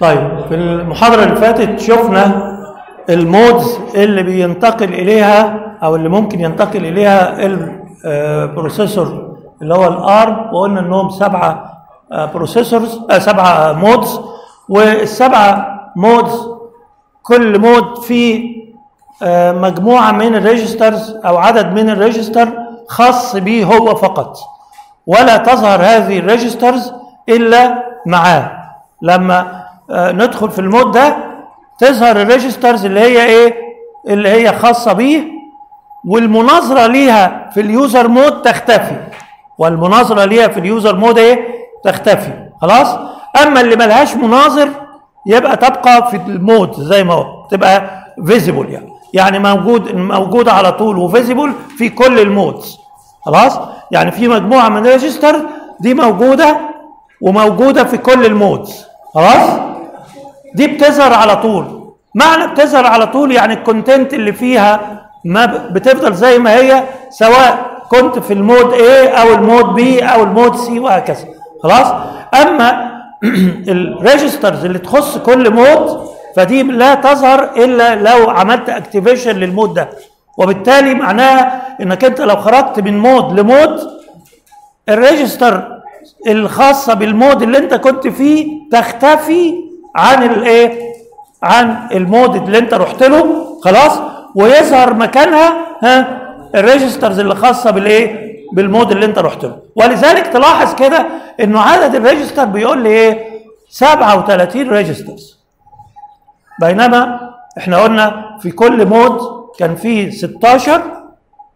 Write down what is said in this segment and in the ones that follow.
طيب في المحاضرة اللي فاتت شفنا ال modes اللي بينتقل إليها أو اللي ممكن ينتقل إليها ال processor اللي هو ال ARM وقلنا إنهم سبعة processors سبعة modes والسبعة modes كل mode فيه آه، مجموعة من ال registers أو عدد من ال register خاص به هو فقط ولا تظهر هذه ال registers إلا معاه. لما آه، ندخل في ال mode ده تظهر ال registers اللي هي إيه؟ اللي هي خاصة به والمناظرة ليها في ال user mode تختفي. والمناظرة ليها في ال user mode إيه؟ تختفي. خلاص؟ أما اللي ملهاش مناظر يبقى تبقى في ال mode زي ما هو تبقى visible يعني. يعني موجود موجوده على طول و visible في كل ال modes. خلاص؟ يعني في مجموعة من ال register دي موجودة وموجودة في كل ال modes. خلاص؟ دي بتظهر على طول. معنى بتظهر على طول يعني ال content اللي فيها ما بتفضل زي ما هي سواء كنت في ال mode A أو ال mode B أو ال mode C وهكذا. خلاص؟ أما ال registers اللي تخص كل mode فدي لا تظهر إلا لو عملت activation لل mode ده. وبالتالي معناها إنك أنت لو خرجت من mode ل mode ال register الخاصة بال mode اللي انت كنت فيه تختفي عن الايه؟ عن ال mode اللي انت رحت له. خلاص؟ ويظهر مكانها ها ال registers اللي خاصة بالايه؟ بال mode اللي انت رحت له. ولذلك تلاحظ كده انه عدد ال register بيقول لي إيه؟ 37 registers. بينما إحنا قلنا في كل مود كان فيه 16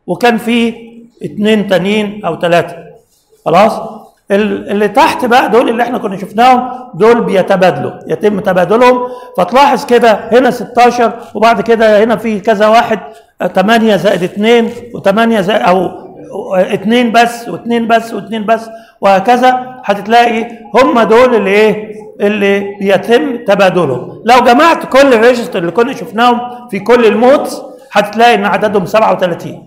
وكان فيه اتنين تانيين أو ثلاثة خلاص؟ اللي تحت بقى دول اللي إحنا كنا شفناهم دول بيتبادلوا يتم تبادلهم. فتلاحظ كده هنا 16 وبعد كده هنا في كذا واحد 8 زائد 2 و8 زائد أو 2 بس و2 بس و2 بس وهكذا. هتلاقي هم دول اللي إيه؟ اللي بيتم تبادلهم. لو جمعت كل ال register اللي كنا شفناهم في كل ال modes هتلاقي إن عددهم 37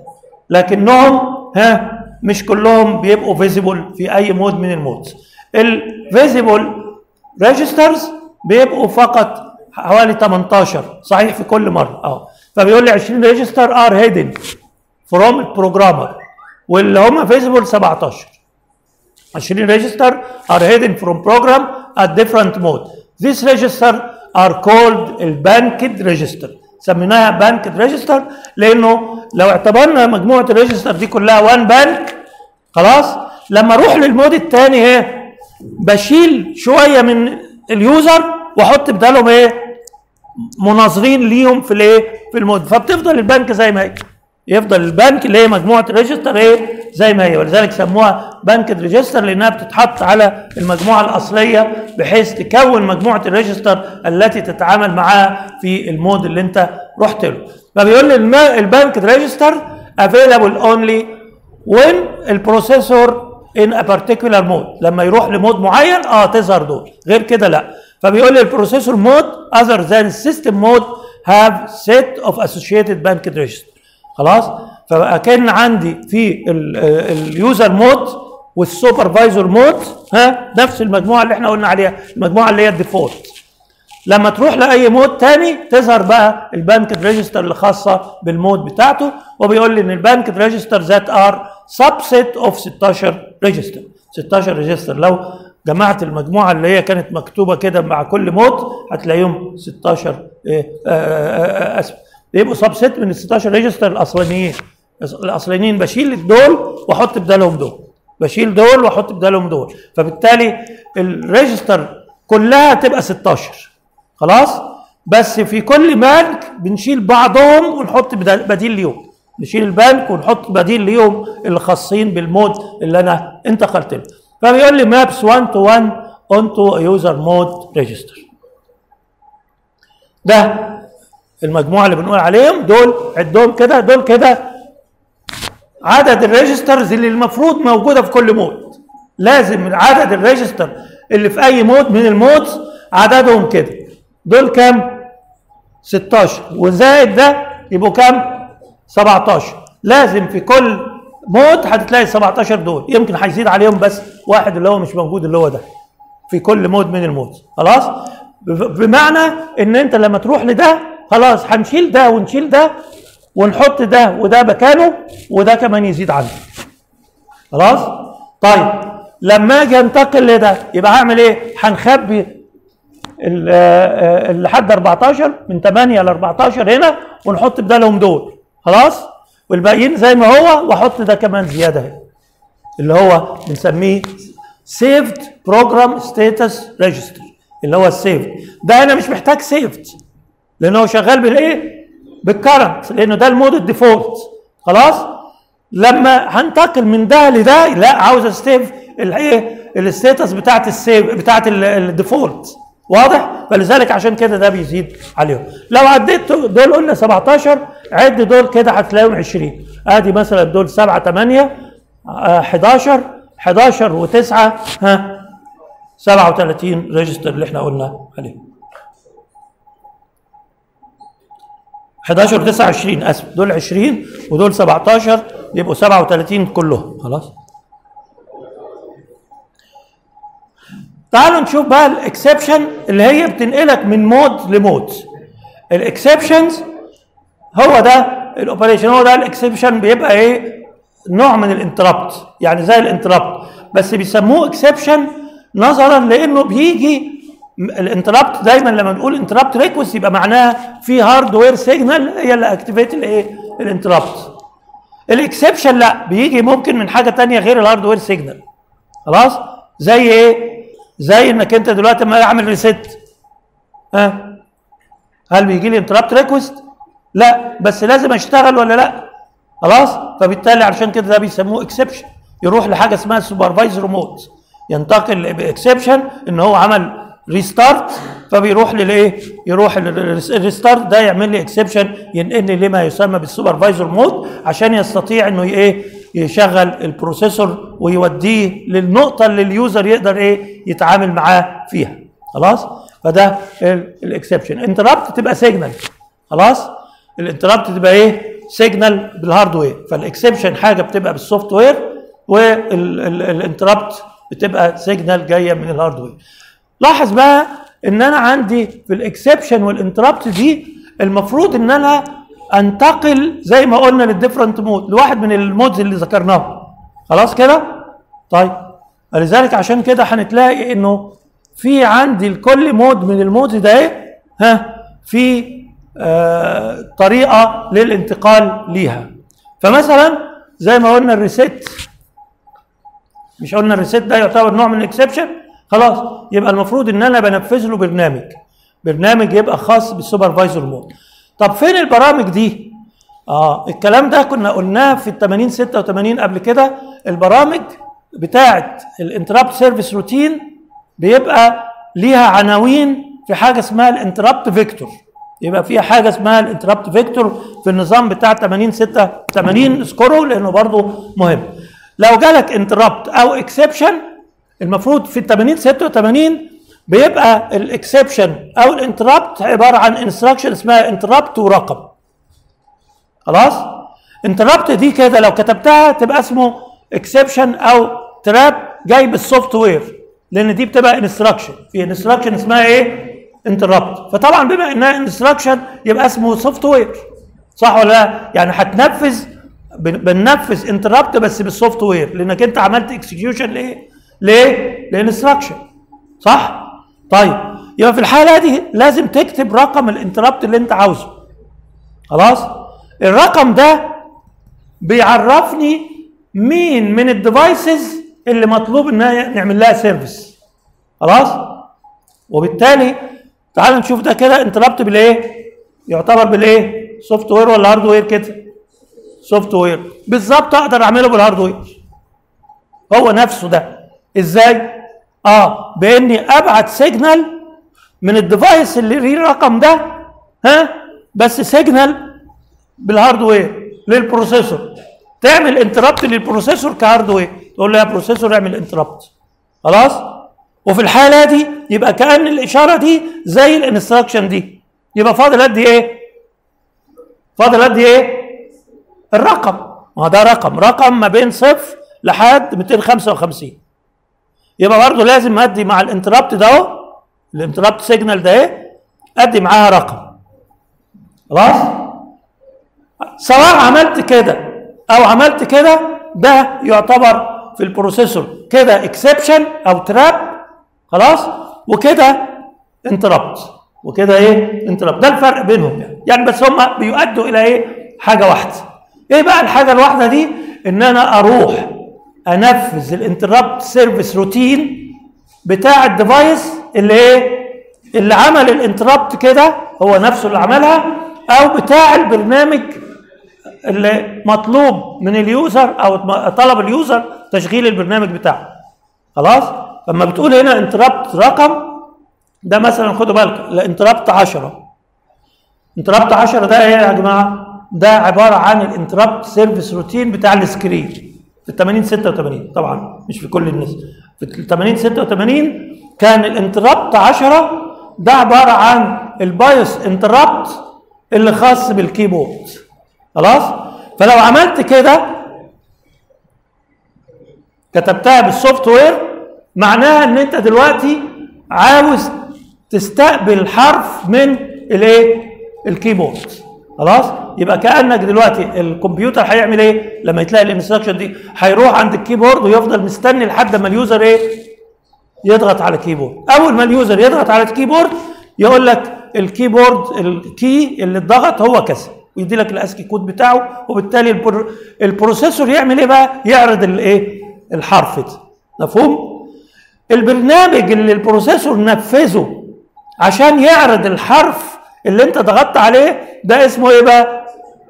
لكنهم ها مش كلهم بيبقوا visible في أي mode من ال modes. ال visible registers بيبقوا فقط حوالي 18 صحيح في كل مرة. آه فبيقول لي 20 register are hidden from ال programmer واللي هم visible 17 20 register are hidden from program at different mode. These register are called ال banked register. سميناها banked register لأنه لو اعتبرنا مجموعة ال register دي كلها one bank خلاص؟ لما أروح لل mode الثاني إيه؟ بشيل شوية من ال user وأحط بدالهم إيه؟ مناظرين ليهم في الإيه؟ في ال mode. فبتفضل البنك زي ما هي. يفضل البنك اللي هي مجموعة ال register إيه؟ زي ما هي ولذلك سموها bank register لأنها بتتحط على المجموعة الأصلية بحيث تكون مجموعة ال register التي تتعامل معاها في ال mode اللي انت رحت له. فبيقول لي ال bank register available only when ال processor in a particular mode. لما يروح ل mode معين آه تظهر دول. غير كده لا. فبيقول لي ال processor mode other than system mode have set of associated banked register. خلاص كان عندي في ال user mode وال supervisor mode ها نفس المجموعه اللي إحنا قلنا عليها المجموعه اللي هي ال default لما تروح لاي mode تاني تظهر بقى ال bank register اللي خاصه بال mode بتاعته وبيقول لي ان ال bank register that are subset of 16 register 16 register لو جمعت المجموعه اللي هي كانت مكتوبه كده مع كل mode هتلاقيهم 16 إيه آه آه آه اسف يبقوا subset من ال 16 register الأصليين. الأصليين بشيل دول وأحط بدالهم دول. بشيل دول وأحط بدالهم دول. فبالتالي ال register كلها تبقى 16 خلاص؟ بس في كل بنك بنشيل بعضهم ونحط بديل ليهم. نشيل البنك ونحط بديل ليهم اللي خاصين بال mode اللي أنا انتقلت له. فبيقول لي maps 1 to 1 onto user mode register ده المجموعة اللي بنقول عليهم دول عدهم كده دول كده. عدد ال registers اللي المفروض موجودة في كل mode لازم عدد ال register اللي في أي mode من ال modes عددهم كده. دول كام؟ 16 وزائد ده يبقوا كام؟ 17 لازم في كل mode هتلاقي 17 دول. يمكن هيزيد عليهم بس واحد اللي هو مش موجود اللي هو ده. في كل mode من ال modes خلاص؟ بمعنى إن أنت لما تروح لده خلاص هنشيل ده ونشيل ده ونحط ده وده مكانه وده كمان يزيد عنه. خلاص؟ طيب لما أجي انتقل لده يبقى هعمل إيه؟ هنخبي ال- آه، آه، لحد 14 من 8 ل 14 هنا ونحط بدالهم دول. خلاص؟ والباقيين زي ما هو واحط ده كمان زيادة هنا. اللي هو بنسميه saved program status register. اللي هو ال saved ده هنا مش محتاج saved لأن هو شغال بالإيه؟ بال current لأنه ده ال mode ال default خلاص؟ لما هنتقل من ده لده لا عاوز أ save الإيه؟ ال status بتاعت ال save بتاعت ال- default واضح؟ فلذلك عشان كده ده بيزيد عليهم. لو عديت دول قلنا 17 عد دول كده هتلاقيهم 20 أدي مثلا دول 7 8 آه، 11 11 و9 ها 37 register اللي إحنا قلنا عليه. 11 و 29 أسف دول 20 ودول 17 يبقوا 37 كلهم خلاص؟ تعالوا نشوف بقى ال exception اللي هي بتنقلك من mode ل mode ال exceptions هو ده ال operation هو ده ال exception بيبقى إيه؟ نوع من ال interrupt يعني زي ال interrupt بس بيسموه exception نظرا لإنه بيجي ال interrupt دايما لما نقول interrupt request يبقى معناها في hardware signal هي اللي activate الايه؟ ال interrupt ال exception لا بيجي ممكن من حاجة تانية غير ال hardware signal خلاص؟ زي إيه؟ زي انك انت دلوقتي لما اعمل reset ها؟ هل بيجي لي interrupt request لا. بس لازم اشتغل ولا لا؟ خلاص؟ فبالتالي عشان كده ده بيسموه exception يروح لحاجة اسمها supervisor mode ينتقل ب exception إن هو عمل restart فبيروح للايه يروح ال restart ده يعمل لي exception ينقلني لما يسمى بال supervisor mode عشان يستطيع إنه إيه؟ يشغل ال processor ويوديه للنقطة اللي ال user يقدر إيه؟ يتعامل معاه فيها. خلاص؟ فده ال exception interrupt تبقى signal خلاص؟ ال interrupt تبقى إيه؟ signal بال hardware فال exception حاجة بتبقى بال software وال interrupt بتبقى signal جاية من ال hardware لاحظ بقى إن أنا عندي في ال exception وال interrupt دي المفروض إن أنا أنتقل زي ما قلنا لل different mode لواحد من ال modes اللي ذكرناهم. خلاص كده؟ طيب. ولذلك عشان كده هنتلاقي إنه في عندي لكل mode من ال modes ده إيه ها في آه طريقة للانتقال ليها. فمثلا زي ما قلنا ال reset مش قلنا ال reset ده يعتبر نوع من ال exception خلاص. يبقى المفروض إن أنا بنفذ له برنامج. برنامج يبقى خاص بال supervisor mode. طب فين البرامج دي؟ آه الكلام ده كنا قلناه في ال 80 86 قبل كده. البرامج بتاعه ال interrupt service routine بيبقى ليها عناوين في حاجة اسمها ال interrupt vector يبقى فيها حاجة اسمها ال interrupt vector في النظام بتاع 80 86 اذكره لأنه برضه مهم. لو جالك interrupt أو exception المفروض في ال 80 86 بيبقى ال exception أو ال interrupt عبارة عن instruction اسمها interrupt ورقم خلاص؟ interrupt دي كده لو كتبتها تبقى اسمه exception أو trap جاي بال software لأن دي بتبقى instruction في instruction اسمها إيه؟ interrupt فطبعا بما إنها instruction يبقى اسمه software صح ولا لا؟ يعني هتنفذ بننفذ interrupt بس بال software لأنك أنت عملت execution لإيه؟ ليه؟ ل instruction صح؟ طيب. يبقى في الحالة دي لازم تكتب رقم ال interrupt اللي انت عاوزه. خلاص؟ الرقم ده بيعرفني مين من ال devices اللي مطلوب إن نعمل لها service خلاص؟ وبالتالي تعال نشوف ده كده interrupt بالإيه؟ يعتبر بالإيه؟ software ولا hardware كده؟ software بالظبط أقدر أعمله بال hardware هو نفسه ده. إزاي؟ آه بإني أبعت signal من ال device اللي ليه الرقم ده ها؟ بس signal بال hardware لل processor تعمل interrupt لل processor ك hardware تقول له يا processor اعمل interrupt خلاص؟ وفي الحالة دي يبقى كأن الإشارة دي زي ال instruction دي. يبقى فاضل قد إيه؟ فاضل قد إيه؟ الرقم. ما ده رقم. رقم ما بين صفر لحد 255 يبقى برضه لازم أدي مع ال interrupt ده أهو. ال interrupt signal ده إيه؟ أدي معاها رقم. خلاص؟ سواء عملت كده أو عملت كده ده يعتبر في ال processor كده exception أو trap خلاص؟ وكده interrupt وكده إيه؟ interrupt ده الفرق بينهم يعني. يعني بس هم بيؤدوا إلى إيه؟ حاجة واحدة. إيه بقى الحاجة الواحدة دي؟ إن أنا أروح انفذ ال interrupt service routine بتاع ال device اللي إيه؟ اللي عمل ال interrupt كده هو نفسه اللي عملها أو بتاع البرنامج اللي مطلوب من ال user أو طلب ال user تشغيل البرنامج بتاعه. خلاص؟ لما بتقول هنا interrupt رقم ده مثلا خدوا بالك ال interrupt 10 interrupt 10 ده إيه يا جماعة؟ ده عبارة عن ال interrupt service routine بتاع ال screen. في ال 80 86 طبعا مش في كل الناس. في ال 80 86 كان ال interrupt 10 ده عبارة عن ال BIOS interrupt اللي خاص بال keyboard. خلاص؟ فلو عملت كده كتبتها بال software معناها إن أنت دلوقتي عاوز تستقبل حرف من الإيه؟ ال keyboard. خلاص؟ يبقى كأنك دلوقتي الكمبيوتر هيعمل إيه؟ لما يتلاقي ال instruction دي هيروح عند ال keyboard ويفضل مستني لحد ما ال user إيه؟ يضغط على الكيبورد. أول ما اليوزر يضغط على الكيبورد يقول لك الكيبورد الكي اللي اتضغط هو كذا ويدي لك ال ASCII code بتاعه وبالتالي ال pro... ال processor يعمل إيه بقى؟ يعرض الايه الحرف ده مفهوم؟ البرنامج اللي ال processor نفذه عشان يعرض الحرف اللي انت ضغطت عليه ده اسمه إيه بقى؟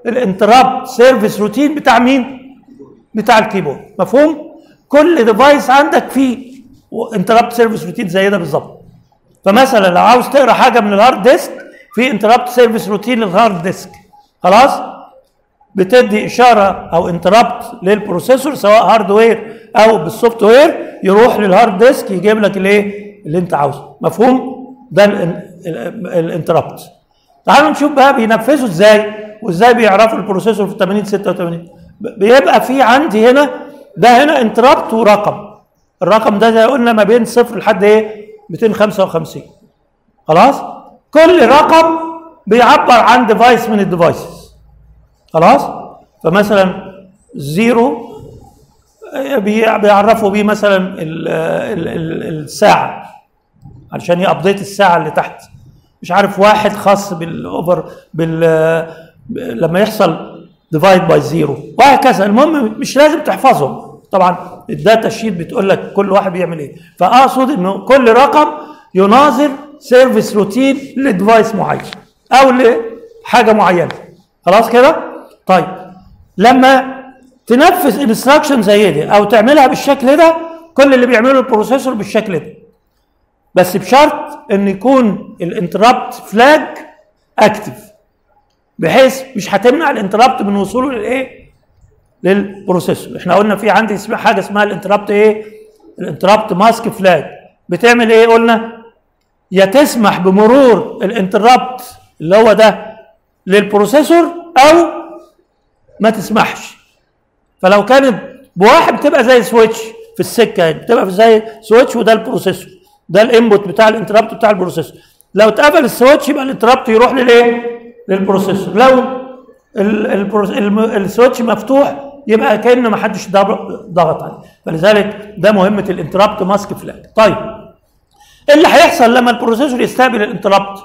ال interrupt service routine بتاع مين؟ بتاع ال keyboard. مفهوم؟ كل device عندك فيه interrupt service routine زي ده بالظبط. فمثلا لو عاوز تقرأ حاجة من ال hard disk في interrupt service routine لل hard disk خلاص؟ بتدي إشارة أو interrupt لل processor سواء hardware أو بال software يروح لل hard disk يجيب لك الإيه؟ اللي انت عاوزه. مفهوم؟ ده ال interrupt تعالوا نشوف بقى بينفذوا إزاي وإزاي بيعرفوا ال processor في 80 86 بيبقى في عندي هنا ده هنا interrupt ورقم. الرقم ده زي قلنا ما بين صفر لحد إيه؟ 255 خلاص؟ كل رقم بيعبر عن device من ال devices خلاص؟ فمثلا zero بيعرفوا بيه مثلا ال ال ال الساعة. علشان ي update الساعة اللي تحت. مش عارف واحد خاص بال over بال لما يحصل divide by zero وهكذا. المهم مش لازم تحفظهم. طبعا ال data sheet بتقول لك كل واحد بيعمل إيه. فأقصد إنه كل رقم يناظر service routine ل device معين أو لحاجة معينة. خلاص كده؟ طيب لما تنفذ instruction زي دي أو تعملها بالشكل ده كل اللي بيعمله ال processor بالشكل ده. بس بشرط إن يكون ال interrupt flag active بحيث مش هتمنع ال interrupt من وصوله للايه لل processor إحنا قلنا في عندي حاجة اسمها ال interrupt إيه؟ ال interrupt mask flag بتعمل إيه قلنا؟ يا تسمح بمرور ال interrupt اللي هو ده لل processor أو ما تسمحش. فلو كانت بواحد بتبقى زي switch في السكة يعني بتبقى زي switch وده ال processor ده ال input بتاع ال interrupt بتاع ال processor لو اتقفل ال switch يبقى ال interrupt يروح للايه لل processor لو ال switch مفتوح يبقى كان ما حدش ضغط عليه. فلذلك ده مهمة ال interrupt mask flag طيب. إيه اللي هيحصل لما ال processor يستقبل ال interrupt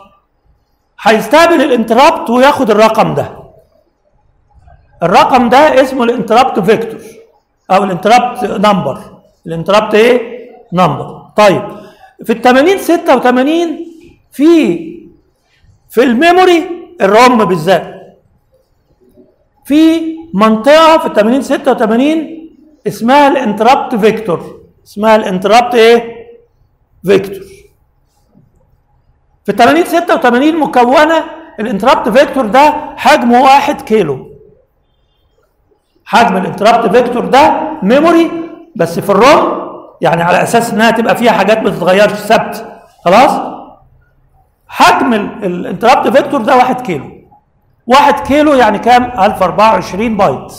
هيستقبل ال interrupt وياخد الرقم ده. الرقم ده اسمه ال interrupt vector أو ال interrupt number ال interrupt إيه؟ number طيب. في ال 80 86 في في ال memory ال ROM بالذات. في منطقة في ال 80 86 اسمها ال interrupt vector. اسمها ال interrupt إيه؟ vector. في ال 80 86 مكونة ال interrupt vector ده حجمه 1 كيلو. حجم ال interrupt vector ده memory بس في ال ROM يعني على أساس إنها تبقى فيها حاجات ما تتغيرش ثابت خلاص؟ حجم ال interrupt vector ده 1 كيلو. 1 كيلو يعني كام؟ 1024 بايت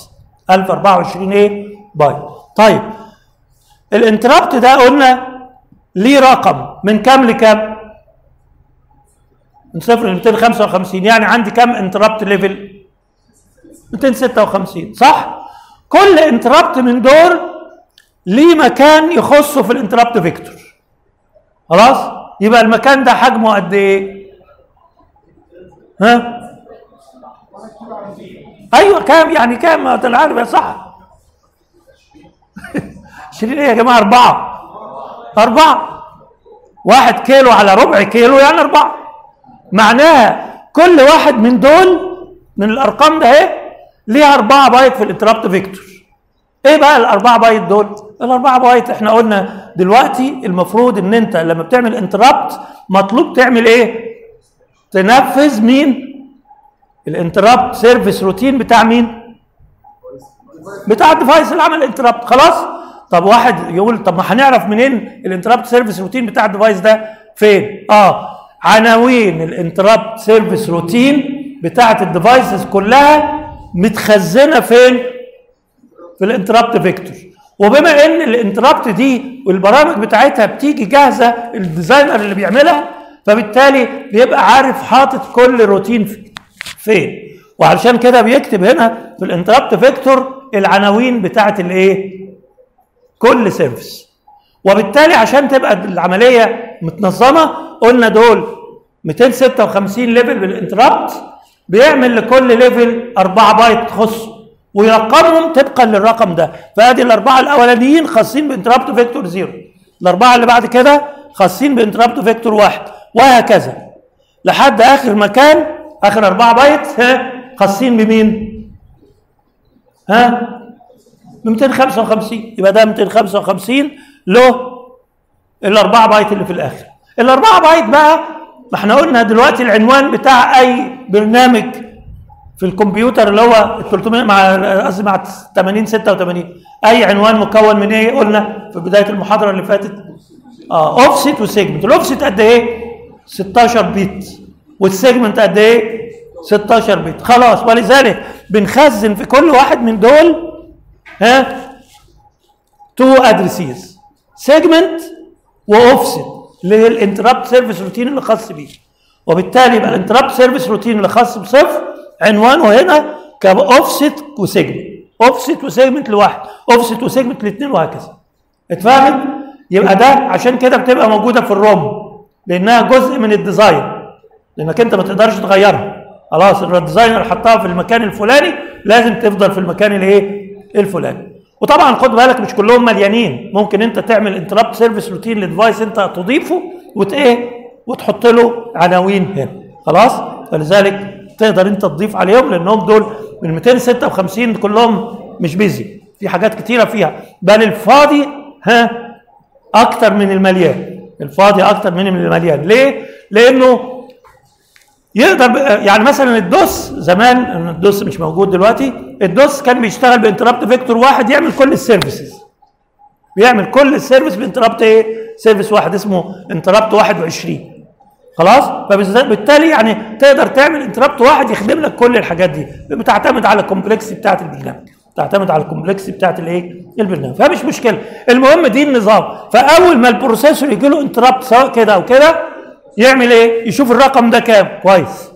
1024 إيه؟ بايت طيب. ال interrupt ده قلنا ليه رقم؟ من كام لكام؟ من صفر ل 255 يعني عندي كام interrupt level 256 صح؟ كل interrupt من دول ليه مكان يخصه في ال interrupt vector؟ خلاص؟ يبقى المكان ده حجمه قد إيه؟ ها؟ أيوه كام؟ يعني كام؟ ما أنت عارف يا صح 20 إيه يا جماعة؟ أربعة. أربعة. واحد كيلو على ربع كيلو يعني أربعة. معناها كل واحد من دول من الأرقام ده اهي ليها 4 بايت في ال interrupt vector. إيه بقى الأربعة بايت دول؟ الأربعة بايت إحنا قلنا دلوقتي المفروض إن أنت لما بتعمل interrupt مطلوب تعمل إيه؟ تنفذ مين؟ ال interrupt service routine بتاع مين؟ بتاع ال device اللي عمل interrupt خلاص؟ طب واحد يقول طب ما هنعرف منين ال interrupt service routine بتاع ال device ده؟ فين؟ آه عناوين ال interrupt service routine بتاعة ال devices كلها متخزنة فين؟ في ال interrupt vector وبما إن ال interrupt دي والبرامج بتاعتها بتيجي جاهزة ال designer اللي بيعملها فبالتالي بيبقى عارف حاطط كل روتين فين. وعلشان كده بيكتب هنا في الانتربت فيكتور العناوين بتاعت الايه؟ كل service. وبالتالي عشان تبقى العملية متنظمة قلنا دول 256 level بال interrupt بيعمل لكل level 4 بايت تخصه. ويرقمهم طبقا للرقم ده. فادي الأربعة الأولانيين خاصين ب interrupt vector zero. الأربعة اللي بعد كده خاصين ب interrupt vector واحد. وهكذا. لحد آخر مكان آخر 4 بايت ها خاصين بمين؟ ها؟ ب 255 يبقى ده 255 له الأربعة بايت اللي في الآخر. الأربعة بايت بقى ما إحنا قلنا دلوقتي العنوان بتاع أي برنامج في الكمبيوتر اللي هو ال 300 مع قصدي مع 80 86 أي عنوان مكون من إيه قلنا في بداية المحاضرة اللي فاتت؟ آه offset و segment ال offset قد إيه؟ 16 bit. وال segment قد إيه؟ 16 bit. خلاص. ولذلك بنخزن في كل واحد من دول ها two addresses segment و offset لل interrupt service routine اللي خاص بيه. وبالتالي يبقى ال interrupt service routine اللي خاص بصفر عنوانه هنا ك offset و segment offset و segment لواحد. offset و segment لاثنين وهكذا. اتفهمت يبقى ده عشان كده بتبقى موجودة في ال ROM لأنها جزء من ال design. لأنك أنت ما تقدرش تغيرها. خلاص ال designer حطها في المكان الفلاني لازم تفضل في المكان الايه؟ الفلاني. وطبعا خد بالك مش كلهم مليانين. ممكن أنت تعمل interrupt service routine ل device أنت تضيفه وت إيه؟ وتحط له عناوين هنا. خلاص؟ فلذلك تقدر انت تضيف عليهم لأنهم دول من 256 كلهم مش busy في حاجات كتيرة فيها. بل الفاضي ها أكتر من المليان. الفاضي أكتر من المليان. ليه؟ لأنه يقدر يعني مثلا ال DOS زمان ال DOS مش موجود دلوقتي ال DOS كان بيشتغل ب interrupt vector واحد يعمل كل ال services. بيعمل كل ال service ب interrupt إيه؟ service واحد اسمه interrupt 21 خلاص؟ فبالتالي يعني تقدر تعمل interrupt واحد يخدم لك كل الحاجات دي. بتعتمد على ال complex بتاعت البرنامج. تعتمد على ال complex بتاعت الايه؟ البرنامج. فمش مشكلة. المهم دي النظام. فأول ما ال processor يجي له interrupt سواء كده أو كده يعمل إيه؟ يشوف الرقم ده كام. كويس.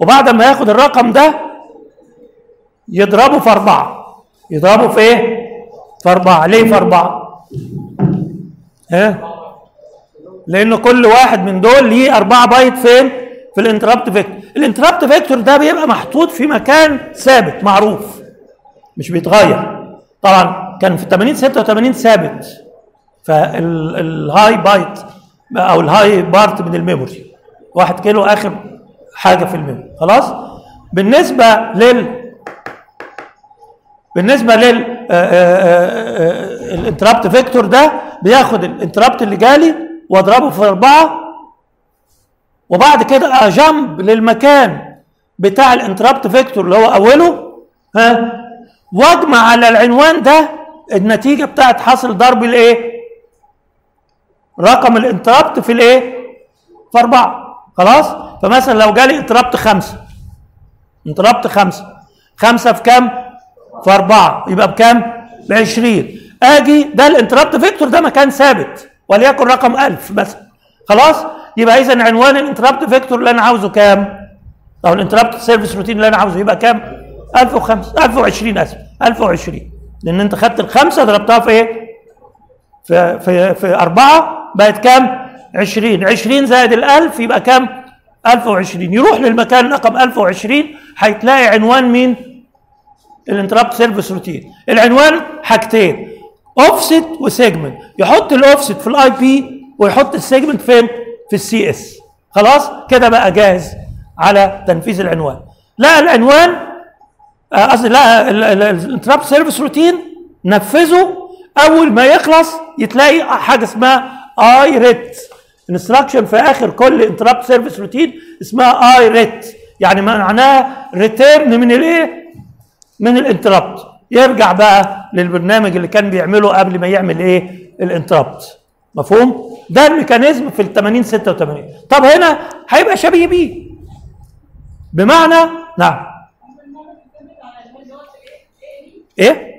وبعد ما ياخد الرقم ده يضربه في أربعة. يضربه في إيه؟ في أربعة. ليه في أربعة؟ ها؟ لأن كل واحد من دول ليه أربعة بايت فين؟ في ال interrupt vector. ال interrupt vector ده بيبقى محطوط في مكان ثابت معروف. مش بيتغير. طبعا كان في 80 86 ثابت. فال high byte أو ال high part من ال memory. واحد كيلو آخر حاجة في ال memory. خلاص؟ بالنسبة لل بالنسبة لل ال interrupt vector ده بياخد ال interrupt اللي جالي واضربه في أربعة وبعد كده أ jump للمكان بتاع ال interrupt vector اللي هو أوله ها واجمع على العنوان ده النتيجة بتاعت حاصل ضرب الإيه؟ رقم ال interrupt في الإيه؟ في أربعة خلاص؟ فمثلا لو جالي interrupt خمسة interrupt خمسة خمسة في كام؟ في أربعة يبقى بكام؟ ب 20 آجي ده ال interrupt vector ده مكان ثابت وليكن رقم 1000 مثلا خلاص؟ يبقى اذا عنوان ال interrupt vector اللي أنا عاوزه كام؟ أو ال interrupt service routine اللي أنا عاوزه يبقى كام؟ 1005 1020 آسف 1020 لأن أنت خدت الخمسة ضربتها في إيه؟ في في في أربعة بقت كام؟ 20 20 زائد ال 1000 يبقى كام؟ 1020 يروح للمكان رقم 1020 هيتلاقي عنوان مين؟ ال interrupt service routine العنوان حاجتين. offset و segment يحط الاوفست في ال IP ويحط ال segment فين؟ في ال CS خلاص؟ كده بقى جاهز على تنفيذ العنوان. لا العنوان آه، قصدي لا ال interrupt service routine نفذه. أول ما يخلص يتلاقي حاجة اسمها IRET instruction في آخر كل interrupt service routine اسمها IRET يعني معناها return من الايه من ال interrupt يرجع بقى للبرنامج اللي كان بيعمله قبل ما يعمل إيه؟ ال interrupt. مفهوم؟ ده ال mechanism في ال 80 86 طب هنا هيبقى شبيه بيه. بمعنى نعم. إيه؟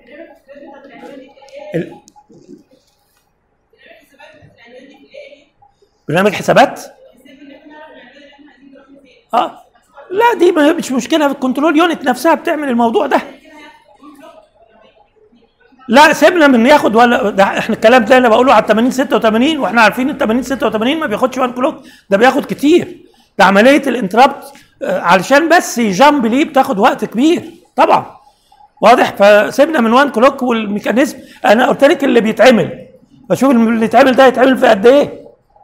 برنامج حسابات؟ آه. لا دي مش مشكلة. في ال control unit نفسها بتعمل الموضوع ده. لا سيبنا من ياخد ولا ده إحنا الكلام ده أنا بقوله على 80 86 وإحنا عارفين ال 80 86 ما بياخدش one clock ده بياخد كتير. ده عملية ال interrupt آه، علشان بس ي jump ليه بتاخد وقت كبير. طبعا. واضح؟ فسيبنا من one clock وال mechanism. أنا قلت لك اللي بيتعمل. بشوف اللي يتعمل ده يتعمل في قد إيه.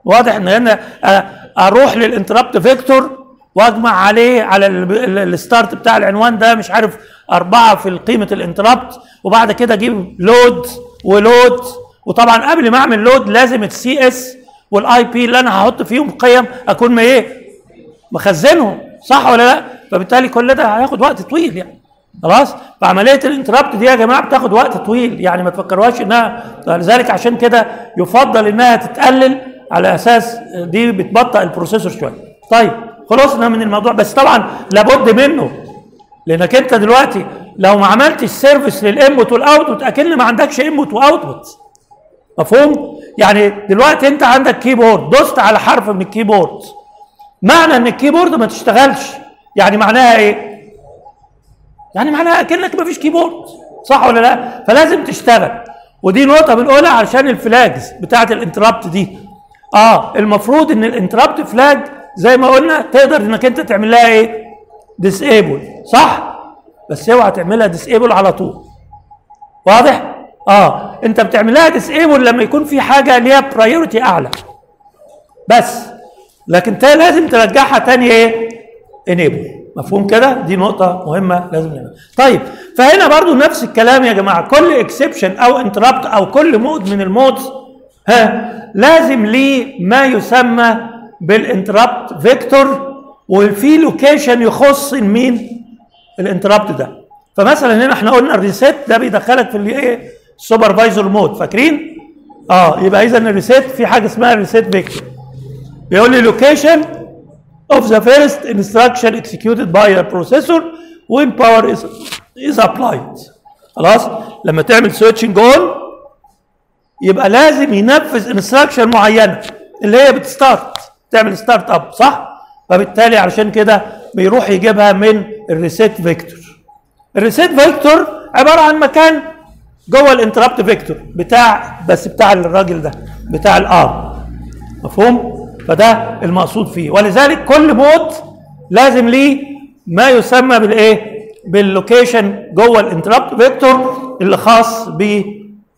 واضح إن أنا آه، أروح لل interrupt vector واجمع عليه على ال- ال- ال start بتاع العنوان ده مش عارف أربعة في قيمة ال interrupt وبعد كده أجيب load و load وطبعا قبل ما أعمل load لازم ال CS وال IP اللي أنا هحط فيهم قيم أكون ما إيه مخزنهم صح ولا لأ؟ فبالتالي كل ده هياخد وقت طويل يعني. خلاص؟ فعملية ال interrupt دي يا جماعة بتاخد وقت طويل يعني ما تفكروهاش إنها لذلك عشان كده يفضل إنها تتقلل على أساس دي بتبطئ ال processor شوية. طيب خلصنا من الموضوع. بس طبعا لابد منه لأنك أنت دلوقتي لو ما عملتش service لل input وال output أكن ما عندكش input و output مفهوم؟ يعني دلوقتي أنت عندك keyboard دوست على حرف من ال keyboard معنى إن ال keyboard ما تشتغلش. يعني معناها إيه؟ يعني معناها أكنك ما فيش keyboard صح ولا لأ؟ فلازم تشتغل. ودي نقطة بنقولها علشان ال flags بتاعة ال interrupt دي. آه المفروض إن ال interrupt flag زي ما قلنا تقدر إنك أنت تعمل لها إيه؟ disable صح؟ بس اوعى تعملها disable على طول. واضح؟ آه. أنت بتعمل لها disable لما يكون في حاجة ليها priority أعلى. بس. لكن لازم ترجعها تاني إيه؟ enable مفهوم كده؟ دي نقطة مهمة لازم نعملها. طيب. فهنا برضو نفس الكلام يا جماعة. كل exception أو interrupt أو كل mode من ال modes ها لازم ليه ما يسمى بال interrupt vector وفي location يخص مين ال interrupt ده. فمثلا هنا إحنا قلنا ال reset ده بيدخلك في الايه ال supervisor mode فاكرين؟ آه يبقى اذا ال reset في حاجة اسمها ال reset vector. بيقول لي location of the first instruction executed by a when power is is applied. خلاص؟ لما تعمل switching on يبقى لازم ينفذ instruction معينة اللي هي بت start. تعمل start up صح؟ فبالتالي علشان كده بيروح يجيبها من ال reset vector ال reset vector عبارة عن مكان جوه ال interrupt vector بتاع بس بتاع الراجل ده بتاع ال ARM مفهوم؟ فده المقصود فيه. ولذلك كل mode لازم ليه ما يسمى بالإيه؟ بال location جوه ال interrupt vector اللي خاص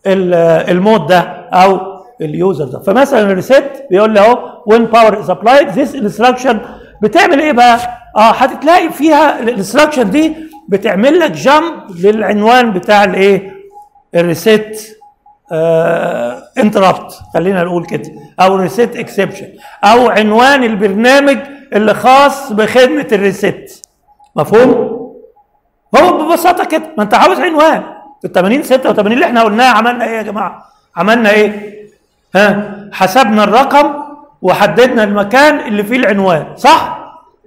بال mode ده أو ال user ده. فمثلا ال reset بيقول لي أهو when power is applied this instruction بتعمل إيه بقى؟ آه هتتلاقي فيها ال instruction دي بتعمل لك jump للعنوان بتاع الإيه؟ ال reset interrupt خلينا نقول كده. أو reset exception أو عنوان البرنامج اللي خاص بخدمة ال reset مفهوم؟ هو ببساطة كده. ما أنت عاوز عنوان. في ال 80 86 اللي إحنا قلناه عملنا إيه يا جماعة؟ عملنا إيه؟ ها حسبنا الرقم وحددنا المكان اللي فيه العنوان صح؟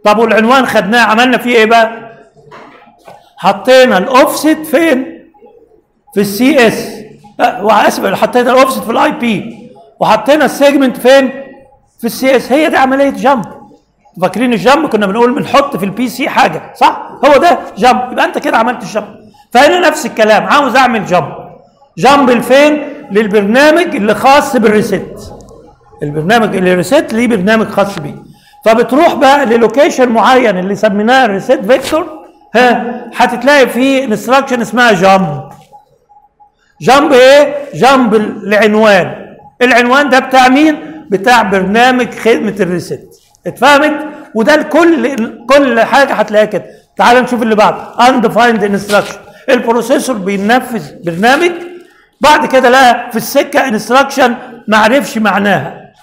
طب والعنوان خدناه عملنا فيه إيه بقى؟ حطينا الأوفست فين؟ في ال CS. وأسف حطينا الأوفست في ال IP. وحطينا ال segment فين؟ في ال CS. هي دي عملية jump فاكرين ال jump كنا بنقول بنحط في ال PC حاجة صح؟ هو ده jump يبقى أنت كده عملت ال jump فهنا نفس الكلام. عاوز أعمل jump jump لفين للبرنامج اللي خاص بال reset. البرنامج اللي reset ليه برنامج خاص بيه. فبتروح بقى للوكيشن معين اللي سميناه ال reset vector. ها هتتلاقي فيه instruction اسمها jump. jump إيه؟ jump العنوان. العنوان ده بتاع مين؟ بتاع برنامج خدمة ال reset. اتفهمت؟ وده الكل كل حاجة هتلاقيها كده. تعال نشوف اللي بعده. Undefined instruction. ال processor بينفذ برنامج بعد كده لقى في السكة instruction ما عرفش معناها.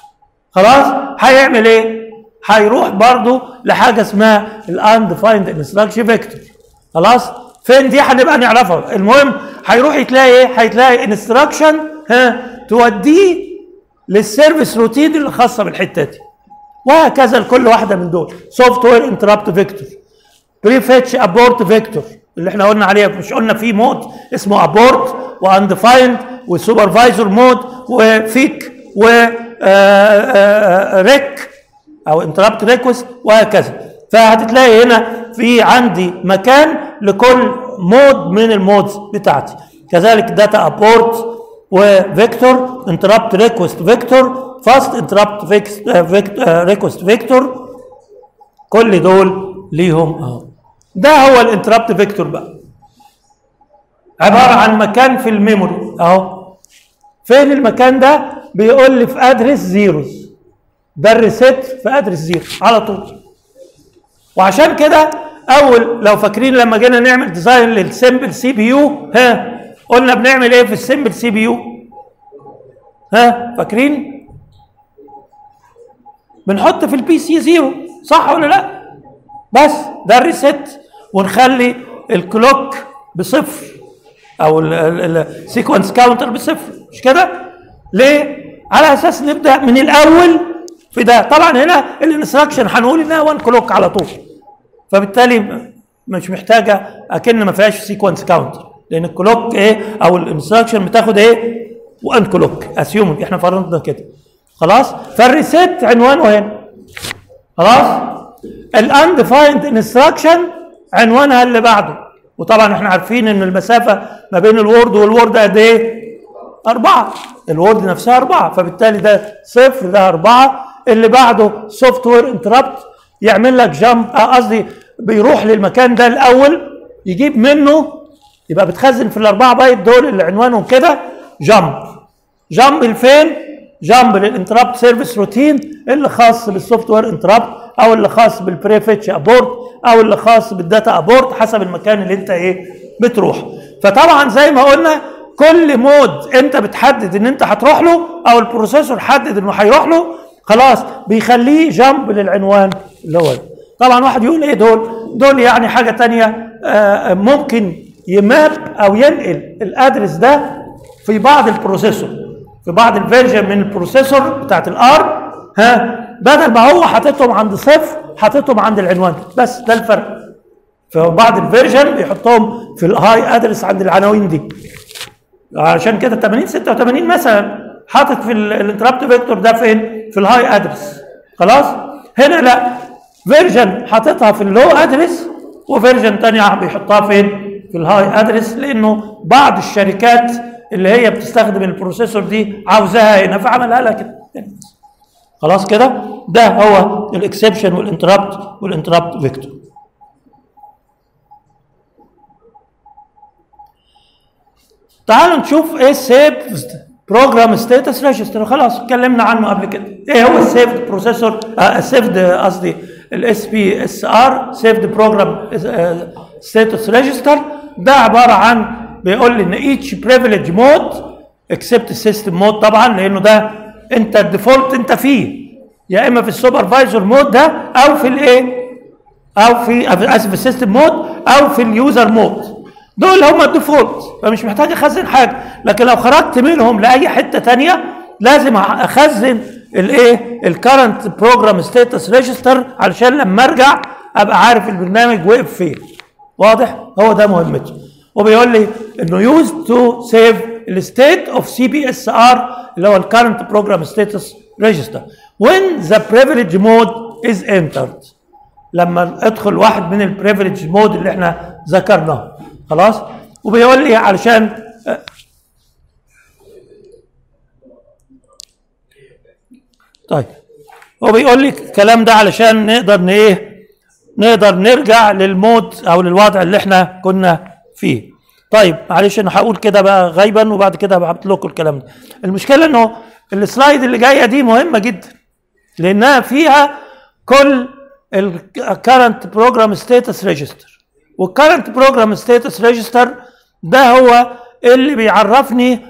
خلاص؟ هيعمل إيه؟ هيروح برضو لحاجة اسمها ال undefined instruction vector خلاص؟ فين دي هنبقى نعرفها. المهم هيروح يتلاقي إيه؟ هيتلاقي instruction ها توديه لل service routine اللي خاصه بالحتة دي. وهكذا لكل واحدة من دول. software interrupt vector prefetch abort vector اللي إحنا قلنا عليها مش قلنا في mode اسمه abort و undefined و supervisor mode و FIQ و IRQ أو interrupt request وهكذا. فهتتلاقي هنا في عندي مكان لكل mode من ال modes بتاعتي. كذلك data abort و vector interrupt request vector fast interrupt request vector كل دول ليهم اهو. ده هو ال interrupt vector بقى. عبارة عن مكان في ال memory. أهو. فين المكان ده؟ بيقول لي في address zeros ده ال reset في address zero على طول. وعشان كده أول لو فاكرين لما جينا نعمل design لل simple CPU ها قلنا بنعمل إيه في ال simple CPU ها فاكرين؟ بنحط في ال PC zero صح ولا لا؟ بس ده ال reset ونخلي ال clock بصفر. أو ال sequence counter بصفر مش كده؟ ليه؟ على أساس نبدأ من الأول. في ده طبعا هنا ال instruction هنقول إنها 1 clock على طول. فبالتالي مش محتاجة أكن ما فيهاش sequence counter لأن ال clock إيه؟ أو ال instruction بتاخد إيه؟ 1 clock assuming إحنا فرضنا كده. خلاص؟ فال reset عنوانه هنا. خلاص؟ ال undefined instruction عنوانها اللي بعده. وطبعا إحنا عارفين إن المسافة ما بين ال word وال word قد إيه؟ أربعة ال word نفسها أربعة فبالتالي ده صفر ده أربعة اللي بعده software interrupt يعمل لك jump قصدي بيروح للمكان ده الأول يجيب منه يبقى بتخزن في الأربعة بايت دول اللي عنوانهم كده jump jump لفين؟ jump لل interrupt service routine اللي خاص بال software interrupt أو اللي خاص بال prefetch abort أو اللي خاص بال data abort حسب المكان اللي انت إيه بتروح. فطبعا زي ما قلنا كل mode انت بتحدد ان انت هتروح له أو ال processor حدد انه هيروح له خلاص بيخليه jump للعنوان اللي هو. طبعا واحد يقول إيه دول؟ دول يعني حاجة تانية آه ممكن ي map أو ينقل ال address ده في بعض البروسيسور. في بعض الفيرجن من البروسيسور بتاعت الار ها؟ بدل ما هو حاططهم عند صفر حاططهم عند العنوان بس ده الفرق فبعض ال version بيحطهم في ال high address عند العناوين دي عشان كده 80 86 مثلا حاطط في ال interrupt vector ده فين؟ في ال high address خلاص؟ هنا لا version حاططها في ال low address و version ثانية بيحطها فين؟ في ال high address لأنه بعض الشركات اللي هي بتستخدم ال processor دي عاوزاها هنا فعملها لها كده خلاص كده؟ ده هو ال exception وال interrupt وال interrupt vector تعالوا نشوف إيه ال saved program status register خلاص اتكلمنا عنه قبل كده. إيه هو ال saved processor ال saved قصدي ال SPSR saved program status register ده عبارة عن بيقول لي إن each privilege mode except ال system mode طبعا لأنه ده انت ال default انت فيه. يا اما في ال supervisor mode ده أو في الايه؟ أو في اسف في ال system mode أو في ال user mode. دول هم ال default فمش محتاج اخزن حاجة. لكن لو خرجت منهم لأي حتة تانية لازم أخزن الإيه؟ ال current program status register علشان لما أرجع أبقى عارف البرنامج وقف فين. واضح؟ هو ده مهمته. وبيقول لي إنه used to save ال state of CPSR اللي هو ال current program status register when the privilege mode is entered. لما ادخل واحد من ال privilege mode اللي إحنا ذكرناه. خلاص؟ وبيقول لي علشان طيب. هو بيقول لي الكلام ده علشان نقدر إيه؟ نقدر نرجع لل mode أو للوضع اللي إحنا كنا فيه. طيب معلش أنا هقول كده بقى غيبا وبعد كده هبعت لكم الكلام ده. المشكلة إنه ال slide اللي جاية دي مهمة جدا لأنها فيها كل ال current program status register وال current program status register ده هو اللي بيعرفني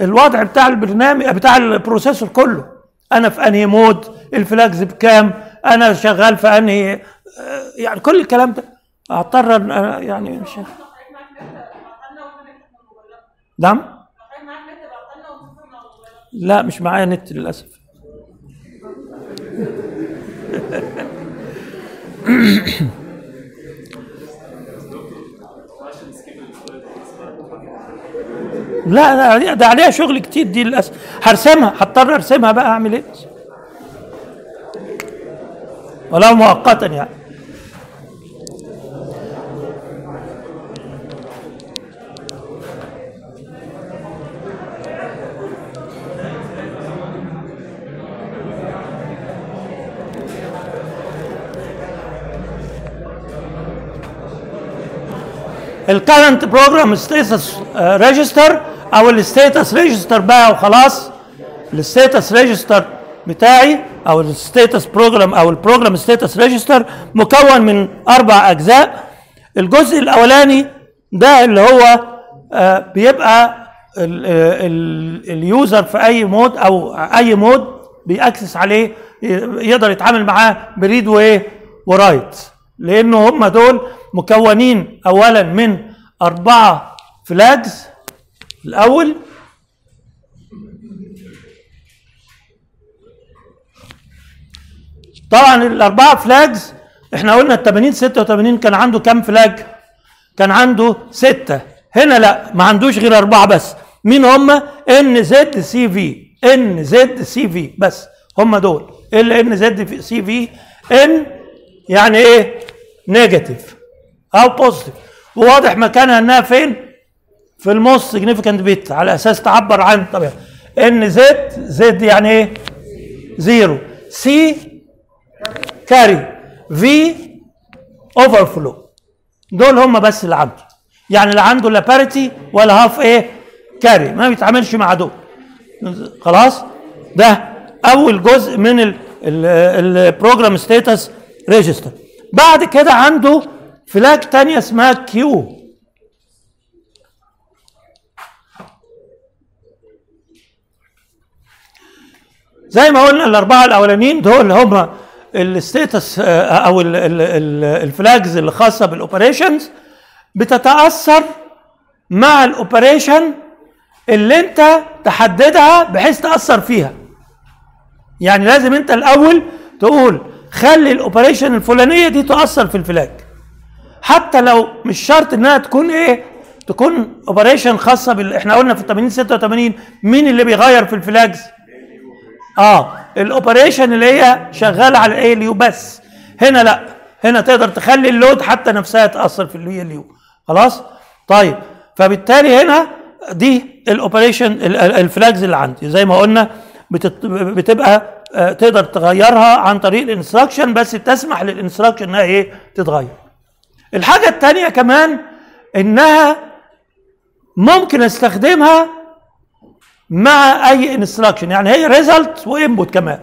الوضع بتاع البرنامج بتاع ال processor كله. أنا في أنهي mode ال flags بكام أنا شغال في أنهي يعني كل الكلام ده. اضطر يعني مش نعم؟ لا مش معايا نت للأسف. لا لا ده عليها شغل كتير دي للأسف. هرسمها هضطر أرسمها بقى اعمل إيه؟ ولو مؤقتا يعني. ال current program status register أو ال status register بقى وخلاص. ال status register بتاعي أو ال status program أو ال program status register مكون من أربع أجزاء. الجزء الأولاني ده اللي هو آه، بيبقى ال- ال- ال user في أي mode أو أي mode بي access عليه يقدر يتعامل معاه ب read وايه و write لأنه هم دول مكونين اولا من أربعة flags الأول طبعا الأربعة flags إحنا قلنا ال 80 86 كان عنده كام flag؟ كان عنده ستة. هنا لا ما عندوش غير أربعة بس. مين هم؟ N Z C V N Z C V بس. هم دول. ال N Z C V N يعني إيه؟ negative أو positive وواضح مكانها إنها فين؟ في ال most significant bit على أساس تعبر عن طبيعه إن Z Z يعني إيه؟ zero C carry V overflow دول هم بس اللي عنده. يعني لا عنده لا parity ولا half إيه carry ما بيتعاملش مع دول. خلاص؟ ده أول جزء من ال program status register بعد كده عنده flag تانية اسمها Q زي ما قلنا الأربعة الأولانيين دول هم ال status أو ال- ال- ال- ال flags اللي خاصة بال operations بتتأثر مع ال operation اللي انت تحددها بحيث تأثر فيها. يعني لازم انت الأول تقول خلي ال operation الفلانية دي تاثر في ال flag. حتى لو مش شرط إنها تكون إيه؟ تكون operation خاصة بال إحنا قلنا في 80 86 مين اللي بيغير في ال flags؟ آه ال operation اللي هي شغالة على ال ALU بس. هنا لأ. هنا تقدر تخلي ال load حتى نفسها تأثر في ال ALU خلاص؟ طيب. فبالتالي هنا دي ال operation ال- ال- ال flags اللي عندي. زي ما قلنا بتبقى تقدر تغيرها عن طريق ال instruction بس تسمح لل instruction إنها إيه؟ تتغير. الحاجة الثانية كمان إنها ممكن أستخدمها مع أي instruction يعني هي result و input كمان.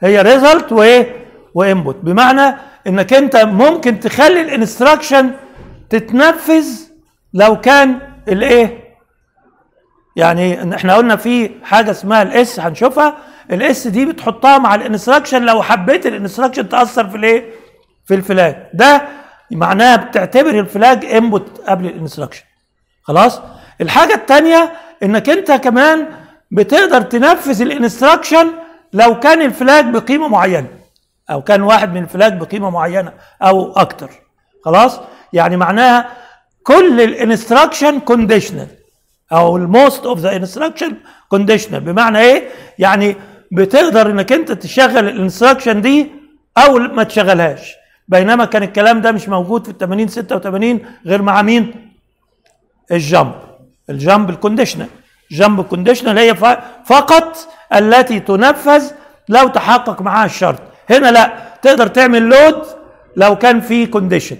هي result وايه و input بمعنى إنك أنت ممكن تخلي ال instruction تتنفذ لو كان الإيه؟ يعني إحنا قلنا في حاجة اسمها ال S هنشوفها. ال S دي بتحطها مع ال instruction لو حبيت ال instruction تأثر في الإيه؟ في ال flag. ده معناها بتعتبر ال flag input قبل ال instruction خلاص؟ الحاجة الثانية إنك أنت كمان بتقدر تنفذ ال instruction لو كان ال flag بقيمة معينة. أو كان واحد من ال flag بقيمة معينة أو أكتر. خلاص؟ يعني معناها كل ال instruction conditional أو ال most of the instruction conditional بمعنى إيه؟ يعني بتقدر إنك أنت تشغل ال instruction دي أو ما تشغلهاش. بينما كان الكلام ده مش موجود في ال 80 86 غير مع مين؟ الجامب. الجامب الكونديشنال جامب الكونديشنال هي فقط التي تنفذ لو تحقق معها الشرط. هنا لا. تقدر تعمل load لو كان في condition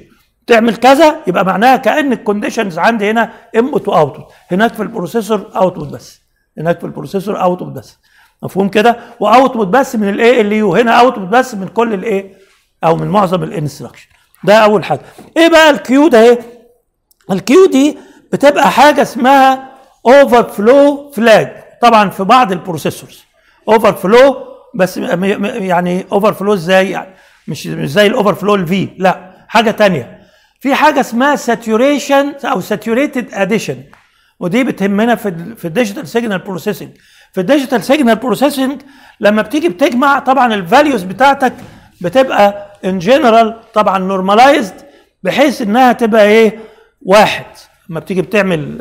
تعمل كذا يبقى معناها كأن ال conditions عندي هنا input و output هناك في ال processor output بس. هناك في ال processor output بس. مفهوم كده؟ و output بس من ال ALU هنا output بس من كل الايه أو من معظم ال instruction ده أول حاجة. إيه بقى ال Q ده إيه؟ ال Q دي بتبقى حاجة اسمها overflow flag طبعا في بعض ال processors overflow بس يعني overflow إزاي؟ يعني مش مش زي ال overflow ال V لا حاجة تانية. في حاجة اسمها saturation أو saturated addition ودي بتهمنا في في ال digital signal processing في ال digital signal processing لما بتيجي بتجمع طبعا ال values بتاعتك بتبقى in general طبعا normalized بحيث إنها تبقى إيه؟ واحد. لما بتيجي بتعمل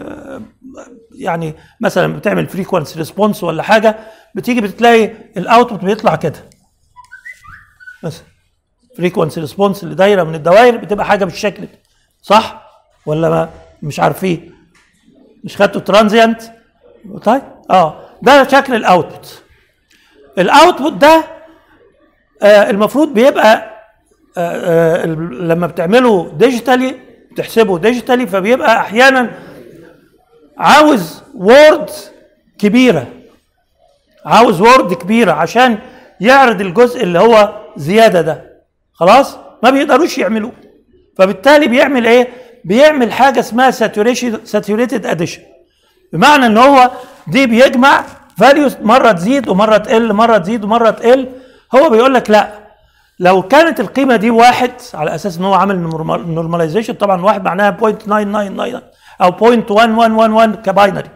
يعني مثلا بتعمل frequency response ولا حاجة بتيجي بتلاقي ال output بيطلع كده. مثلا frequency response اللي دايرة من الدوائر بتبقى حاجة بالشكل ده. صح؟ ولا ما؟ مش عارفين مش خدتوا transient طيب. آه. ده شكل ال output ال output ده آه المفروض بيبقى آه آه لما بتعمله digitally بتحسبه digitally فبيبقى أحيانا عاوز word كبيرة. عاوز word كبيرة عشان يعرض الجزء اللي هو زيادة ده. خلاص؟ ما بيقدروش يعملوه. فبالتالي بيعمل إيه؟ بيعمل حاجة اسمها saturation saturated addition بمعنى إن هو دي بيجمع values مرة تزيد ومرة تقل مرة تزيد ومرة تقل. هو بيقول لك لا. لو كانت القيمة دي واحد على أساس إن هو عامل normalization طبعا واحد معناها 0.999 أو 0.1111 ك binary.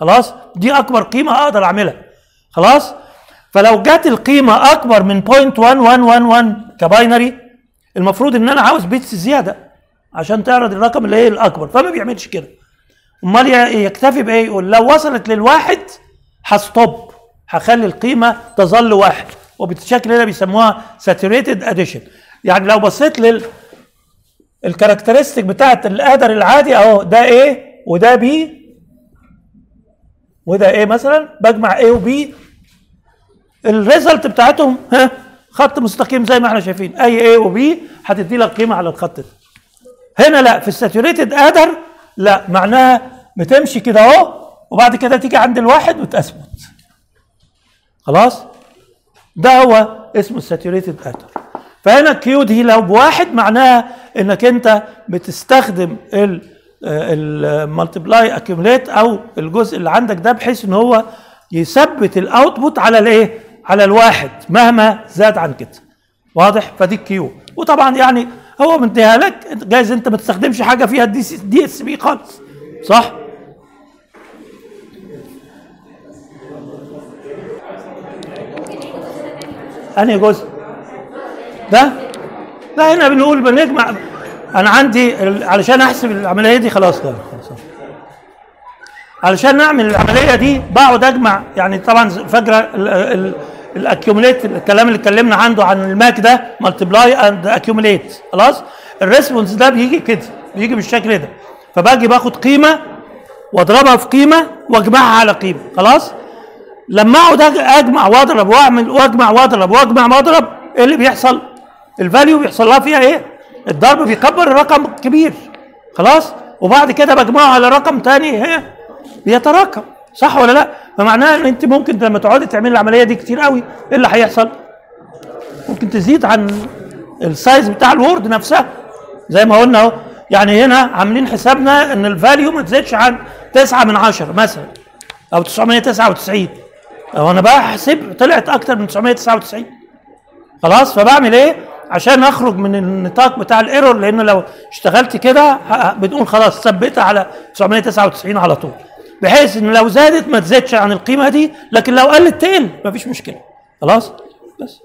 خلاص؟ دي أكبر قيمة أقدر أعملها. خلاص؟ فلو جت القيمة أكبر من 0.1111 ك binary المفروض إن أنا عاوز bits زيادة عشان تعرض الرقم اللي هي الأكبر. فما بيعملش كده. أمال يكتفي بإيه؟ يقول لو وصلت للواحد ه stop. هخلي القيمة تظل واحد. وبالشكل ده بيسموها saturated addition يعني لو بصيت لل ال characteristic بتاعت ال adder العادي أهو ده A وده B وده إيه مثلا بجمع A و B ال result بتاعتهم ها خط مستقيم زي ما إحنا شايفين. أي A و B هتدي لك قيمة على الخط ده. هنا لا في ال saturated adder لا معناها بتمشي كده اهو وبعد كده تيجي عند الواحد وتثبت خلاص؟ ده هو اسمه ال saturated adder فهنا Q دي لو بواحد معناها انك انت بتستخدم ال multiply accumulate أو الجزء اللي عندك ده بحيث ان هو يثبت ال output على الايه؟ على الواحد مهما زاد عن كده. واضح؟ فدي Q وطبعا يعني هو مديها لك. جايز انت ما تستخدمش حاجة فيها دي DSP خالص. صح؟ أنهي جزء؟ ده؟ لا هنا بنقول بنجمع. أنا عندي علشان أحسب العملية دي خلاص ده خلاص. علشان نعمل العملية دي بقعد أجمع. يعني طبعا فاكره ال accumulate الكلام اللي اتكلمنا عنده عن ال MAC ده multiply and accumulate خلاص ال response ده بيجي كده بيجي بالشكل ده فباجي باخد قيمة واضربها في قيمة واجمعها على قيمة خلاص لما اقعد أجمع واضرب واعمل واجمع واضرب واجمع واضرب إيه اللي بيحصل؟ ال value بيحصل لها فيها إيه؟ الضرب بيكبر الرقم كبير خلاص؟ وبعد كده بجمعه على رقم تاني هي بيتراكم صح ولا لا؟ فمعناها إن أنت ممكن لما تقعدي تعملي العملية دي كتير قوي إيه اللي هيحصل؟ ممكن تزيد عن ال size بتاع ال word نفسها. زي ما قلنا أهو يعني هنا عاملين حسابنا إن ال value ما تزيدش عن 9 من 10 مثلا أو 999 لو أنا بقى احسب طلعت أكتر من 999 خلاص؟ فبعمل إيه؟ عشان أخرج من النطاق بتاع ال error لأن لو اشتغلت كده بنقول خلاص ثبتها على 999 على طول. بحيث ان لو زادت ما تزيدش عن القيمة دي لكن لو قلت تقل مفيش مشكلة. خلاص؟ بس.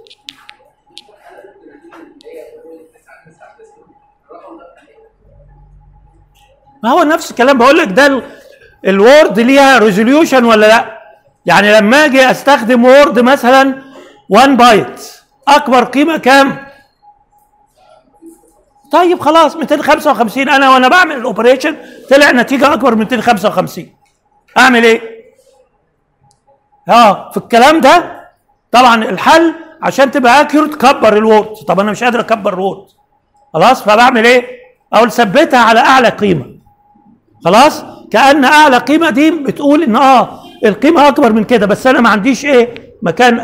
ما هو نفس الكلام بقول لك ده ال word ليها resolution ولا لأ؟ يعني لما أجي أستخدم word مثلا 1 بايت أكبر قيمة كام؟ طيب خلاص 255 أنا وأنا بعمل ال operation طلع نتيجة أكبر من 255 أعمل إيه؟ آه في الكلام ده طبعا الحل عشان تبقى accurate كبر ال word. طب أنا مش قادر أكبر ال word. خلاص؟ فبعمل إيه؟ أقول ثبتها على أعلى قيمة. خلاص؟ كأن أعلى قيمة دي بتقول إن آه القيمة أكبر من كده بس أنا ما عنديش إيه؟ مكان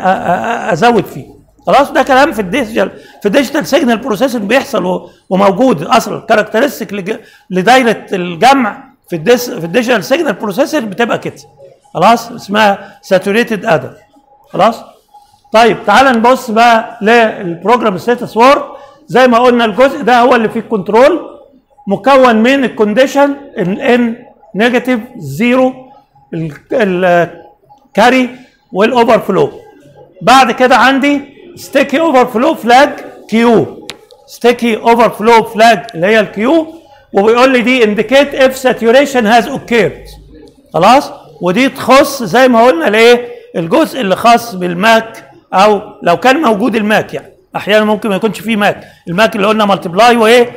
أزود فيه. خلاص؟ ده كلام في ال digital في ال digital signal processing بيحصل وموجود أصلا. characteristic لدايرة الجمع في ال dis في ال digital signal processing بتبقى كده. خلاص؟ اسمها saturated adder خلاص؟ طيب تعال نبص بقى لل program status word زي ما قلنا الجزء ده هو اللي فيه ال control مكون من ال condition N negative zero ال carry وال overflow بعد كده عندي sticky overflow flag Q sticky overflow flag اللي هي ال Q وبيقول لي دي indicate if saturation has occurred خلاص؟ ودي تخص زي ما قلنا الايه الجزء اللي خاص بال MAC أو لو كان موجود ال MAC يعني. أحيانا ممكن ما يكونش فيه MAC. ال MAC اللي قلنا multiply وإيه؟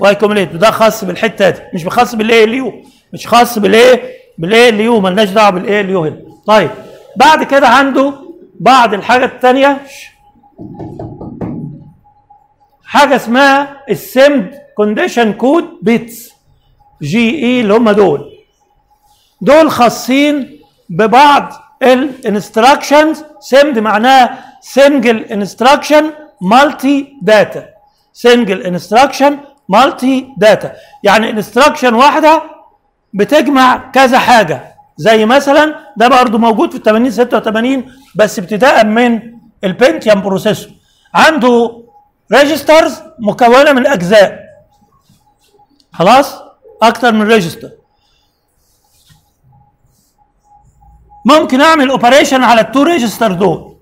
و accumulate وده خاص بالحتة دي. مش خاص بال ALU مش خاص بالإيه؟ بال ALU مالناش دعوة بال ALU هنا. طيب. بعد كده عنده بعض الحاجة الثانية حاجة اسمها ال SIMD condition code bits GE اللي هم دول دول خاصين ببعض ال instructions SIMD معناها single instruction multi data single instruction multi data يعني instruction واحدة بتجمع كذا حاجة. زي مثلا ده برضه موجود في ال 80 86 بس ابتداء من البنتيوم processor عنده registers مكونة من أجزاء. خلاص؟ أكتر من register ممكن أعمل operation على ال two register دول.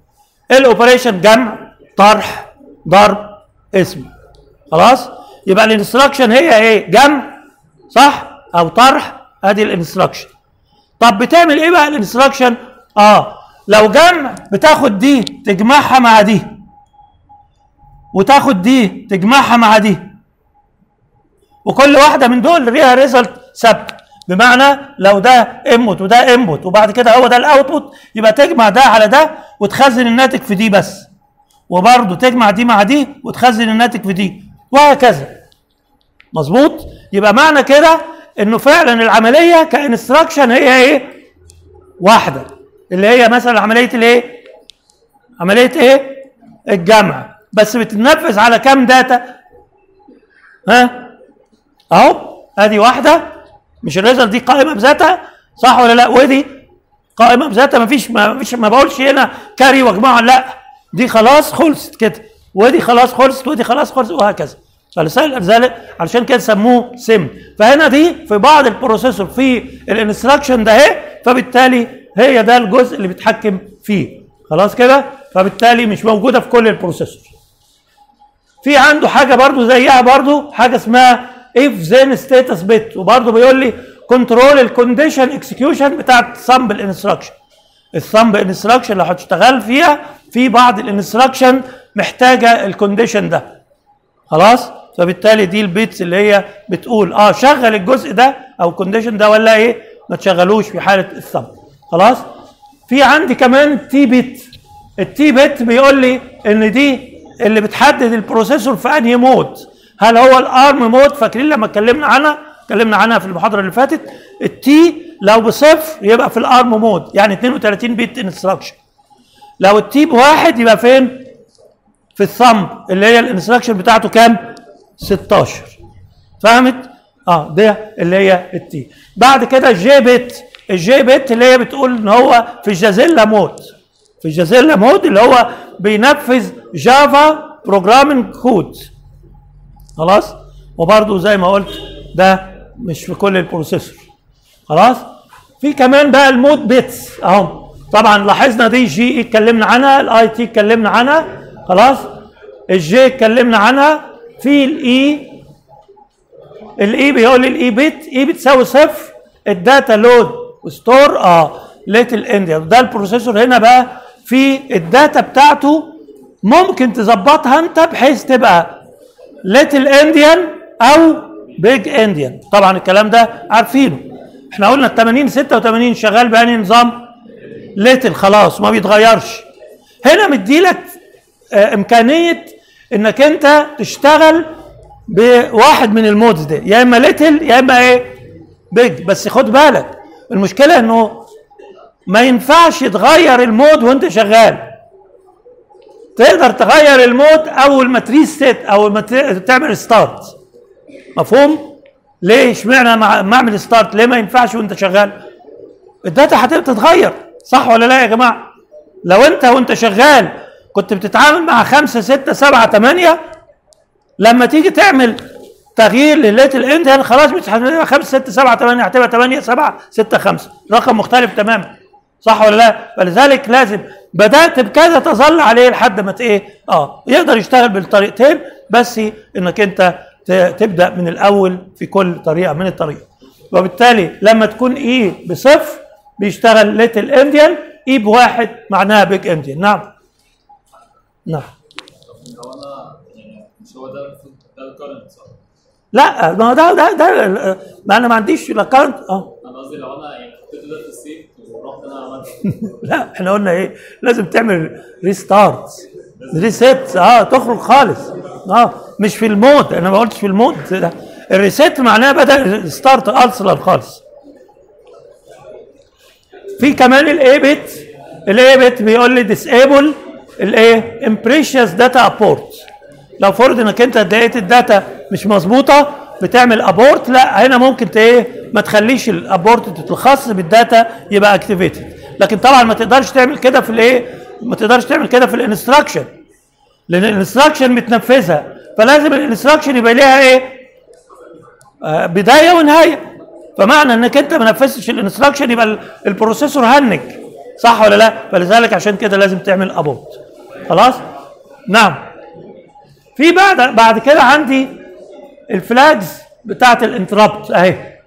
ال operation جمع طرح ضرب قسم. خلاص؟ يبقى ال instruction هي إيه؟ جمع صح؟ أو طرح. أدي ال instruction طب بتعمل إيه بقى ال instruction آه لو جمع بتاخد دي تجمعها مع دي. وتاخد دي تجمعها مع دي. وكل واحدة من دول ليها result ثابت. بمعنى لو ده input وده input وبعد كده هو ده ال output يبقى تجمع ده على ده وتخزن الناتج في دي بس. وبرضه تجمع دي مع دي وتخزن الناتج في دي. وهكذا. مظبوط؟ يبقى معنى كده إنه فعلا العملية ك instruction هي إيه؟ واحدة. اللي هي مثلا عملية الإيه؟ عملية إيه؟ الجمع. بس بتتنفذ على كام data ها؟ أهو ادي واحدة. مش ال result دي قائمة بذاتها؟ صح ولا لا؟ ودي قائمة بذاتها مفيش ما مفيش ما بقولش هنا carry واجمعها لا. دي خلاص خلصت كده. ودي خلاص خلصت ودي خلاص خلصت وهكذا. فلسان ذلك علشان كده سموه SIMD. فهنا دي في بعض ال processor في ال instruction ده اهي فبالتالي هي ده الجزء اللي بيتحكم فيه. خلاص كده؟ فبالتالي مش موجودة في كل ال processor. في عنده حاجة برضو زيها برضو حاجة اسمها اف زين ستاتس بت وبرضو بيقول لي كنترول الكونديشن اكسكيوشن بتاعت سامبل انستراكشن السامبل انستراكشن لو هتشتغل فيها في بعض الانستراكشن محتاجة الكونديشن ده. خلاص؟ فبالتالي دي البيتس اللي هي بتقول آه شغل الجزء ده أو الكونديشن ده ولا إيه؟ ما تشغلوش في حالة السامبل خلاص؟ في عندي كمان تي بيت ال T bit بيقول لي إن دي اللي بتحدد ال processor في أنهي mode هل هو ال ARM mode فاكرين لما اتكلمنا عنها اتكلمنا عنها في المحاضرة اللي فاتت ال T لو بصفر يبقى في ال ARM mode يعني 32 bit instruction لو ال T بواحد يبقى فين؟ في ال Thumb اللي هي ال instruction بتاعته كام؟ 16 فهمت؟ آه ده اللي هي ال T بعد كده ال J bit ال J bit اللي هي بتقول إن هو في ال Jazelle mode في ال Jazelle mode اللي هو بينفذ Java programming code خلاص؟ وبرده زي ما قلت ده مش في كل ال processor. خلاص؟ في كمان بقى ال mode bits اهو. طبعا لاحظنا دي J اتكلمنا عنها ال IT اتكلمنا عنها. خلاص؟ ال J اتكلمنا عنها. في ال E ال E بيقول لي ال E bit E بتساوي صفر. ال data load و store آه little endian ده ال processor هنا بقى. في ال data بتاعته ممكن تظبطها أنت بحيث تبقى little endian أو big endian طبعا الكلام ده عارفينه. إحنا قلنا ال 80 86 شغال بأنهي نظام؟ little خلاص ما بيتغيرش. هنا مديلك آه، إمكانية إنك أنت تشتغل بواحد من ال modes ده يا إما little يا إما إيه؟ big بس خد بالك المشكلة إنه ما ينفعش تغير ال mode وأنت شغال. تقدر تغير ال mode أول ما ت reset أول ما تعمل start مفهوم؟ ليه اشمعنى مع- ما اعمل start ليه ما ينفعش وأنت شغال؟ ال data هتبقى تتغير صح ولا لا يا جماعة؟ لو أنت وأنت شغال كنت بتتعامل مع خمسة ستة سبعة ثمانية لما تيجي تعمل تغيير لليت الاند خلاص مش هتبقى 5 6 7 8 هتبقى 8 7 6 5 رقم مختلف تماما صح ولا لا؟ فلذلك لازم بدأت بكذا تظل عليه لحد ما إيه؟ آه يقدر يشتغل بالطريقتين بس إنك أنت تبدأ من الأول في كل طريقة من الطريقة وبالتالي لما تكون إي بصفر بيشتغل ليتل انديان إي بواحد معناها بيج انديان نعم. نعم. لو أنا مش هو ده ده صح؟ لا ما هو ده ده ده ما أنا ما عنديش لا كارنت آه. أنا قصدي لو أنا يعني حطيت ده في السيف ورحت أنا عملت لا إحنا قلنا إيه؟ لازم تعمل ريستارت ريسيت آه تخرج خالص. آه مش في المود. أنا ما قلتش في المود. ده ال reset معناه بدأ start أصلا خالص. في كمان ال A bit ال A bit بيقول لي disable الايه imprecise data abort لو فرض إنك أنت لقيت ال data مش مظبوطة بتعمل abort لا هنا ممكن إيه؟ ما تخليش ال abort الخاص بال data يبقى activated لكن طبعا ما تقدرش تعمل كده في الايه ما تقدرش تعمل كده في ال instruction لأن ال instruction متنفذها فلازم ال instruction يبقى ليها إيه؟ آه، بداية ونهاية. فمعنى إنك أنت ما نفذتش ال instruction يبقى ال- ال processor هنج. صح ولا لا؟ فلذلك عشان كده لازم تعمل abort خلاص؟ نعم. في بعد بعد كده عندي ال flags بتاعت ال interrupt اهي.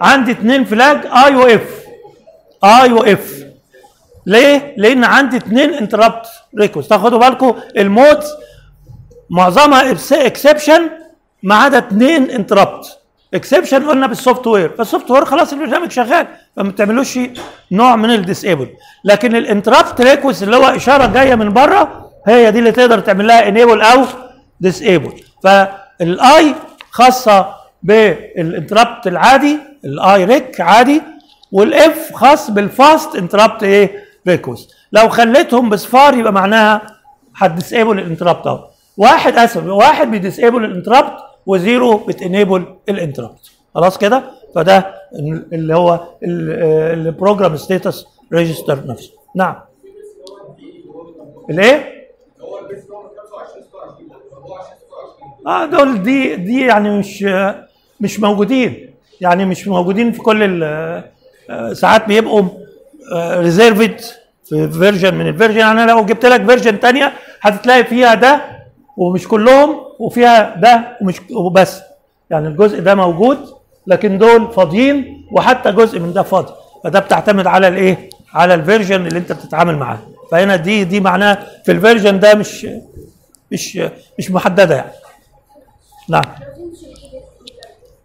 عندي اتنين flag I و F I و F ليه؟ لأن عندي اتنين interrupt request. تاخدوا بالكم ال mode معظمها exception ما عدا اتنين interrupt exception قلنا بال software فال software خلاص البرنامج شغال فما بتعملوش نوع من ال disable لكن ال interrupt request اللي هو إشارة جاية من بره هي دي اللي تقدر تعمل لها enable أو disable فال I خاصة بال interrupt العادي ال I ريك عادي وال F خاص بال fast interrupt إيه؟ request. لو خليتهم بصفار يبقى معناها هت disable ال interrupt أهو. واحد أسف واحد بي disable ال interrupt وزيرو بت enable ال interrupt خلاص كده؟ فده اللي هو ال program status register نفسه. نعم. الإيه؟ آه دول دي دي يعني مش مش موجودين. يعني مش موجودين في كل آه، ساعات بيبقوا reserved في version من ال version يعني لو جبت لك version تانية هتتلاقي فيها ده ومش كلهم وفيها ده ومش وبس. يعني الجزء ده موجود لكن دول فاضيين وحتى جزء من ده فاضي. فده بتعتمد على الإيه؟ على ال version اللي أنت بتتعامل معاه. فهنا دي دي معناها في ال version ده مش مش مش محددة يعني. نعم.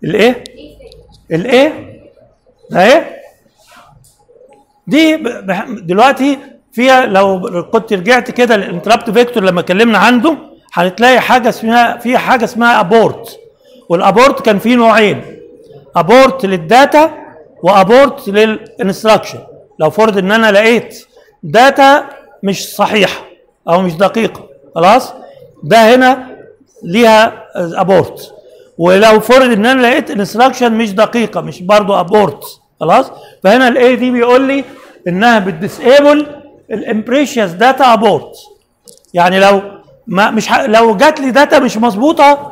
الإيه؟ الإيه؟ اهي دي ب- بح- دلوقتي فيها لو كنت رجعت كده لل interrupt vector لما اتكلمنا عنده هتلاقي حاجة اسمها في حاجة اسمها abort وال abort كان فيه نوعين abort لل data و abort لل instruction. لو فرض إن أنا لقيت data مش صحيحة أو مش دقيقة خلاص؟ ده هنا ليها abort ولو فرض إن أنا لقيت instruction مش دقيقة مش برضو abort خلاص؟ فهنا ال A دي بيقول لي إنها بت disable ال imprecise data abort يعني لو ما مش ح... لو جات لي data مش مظبوطة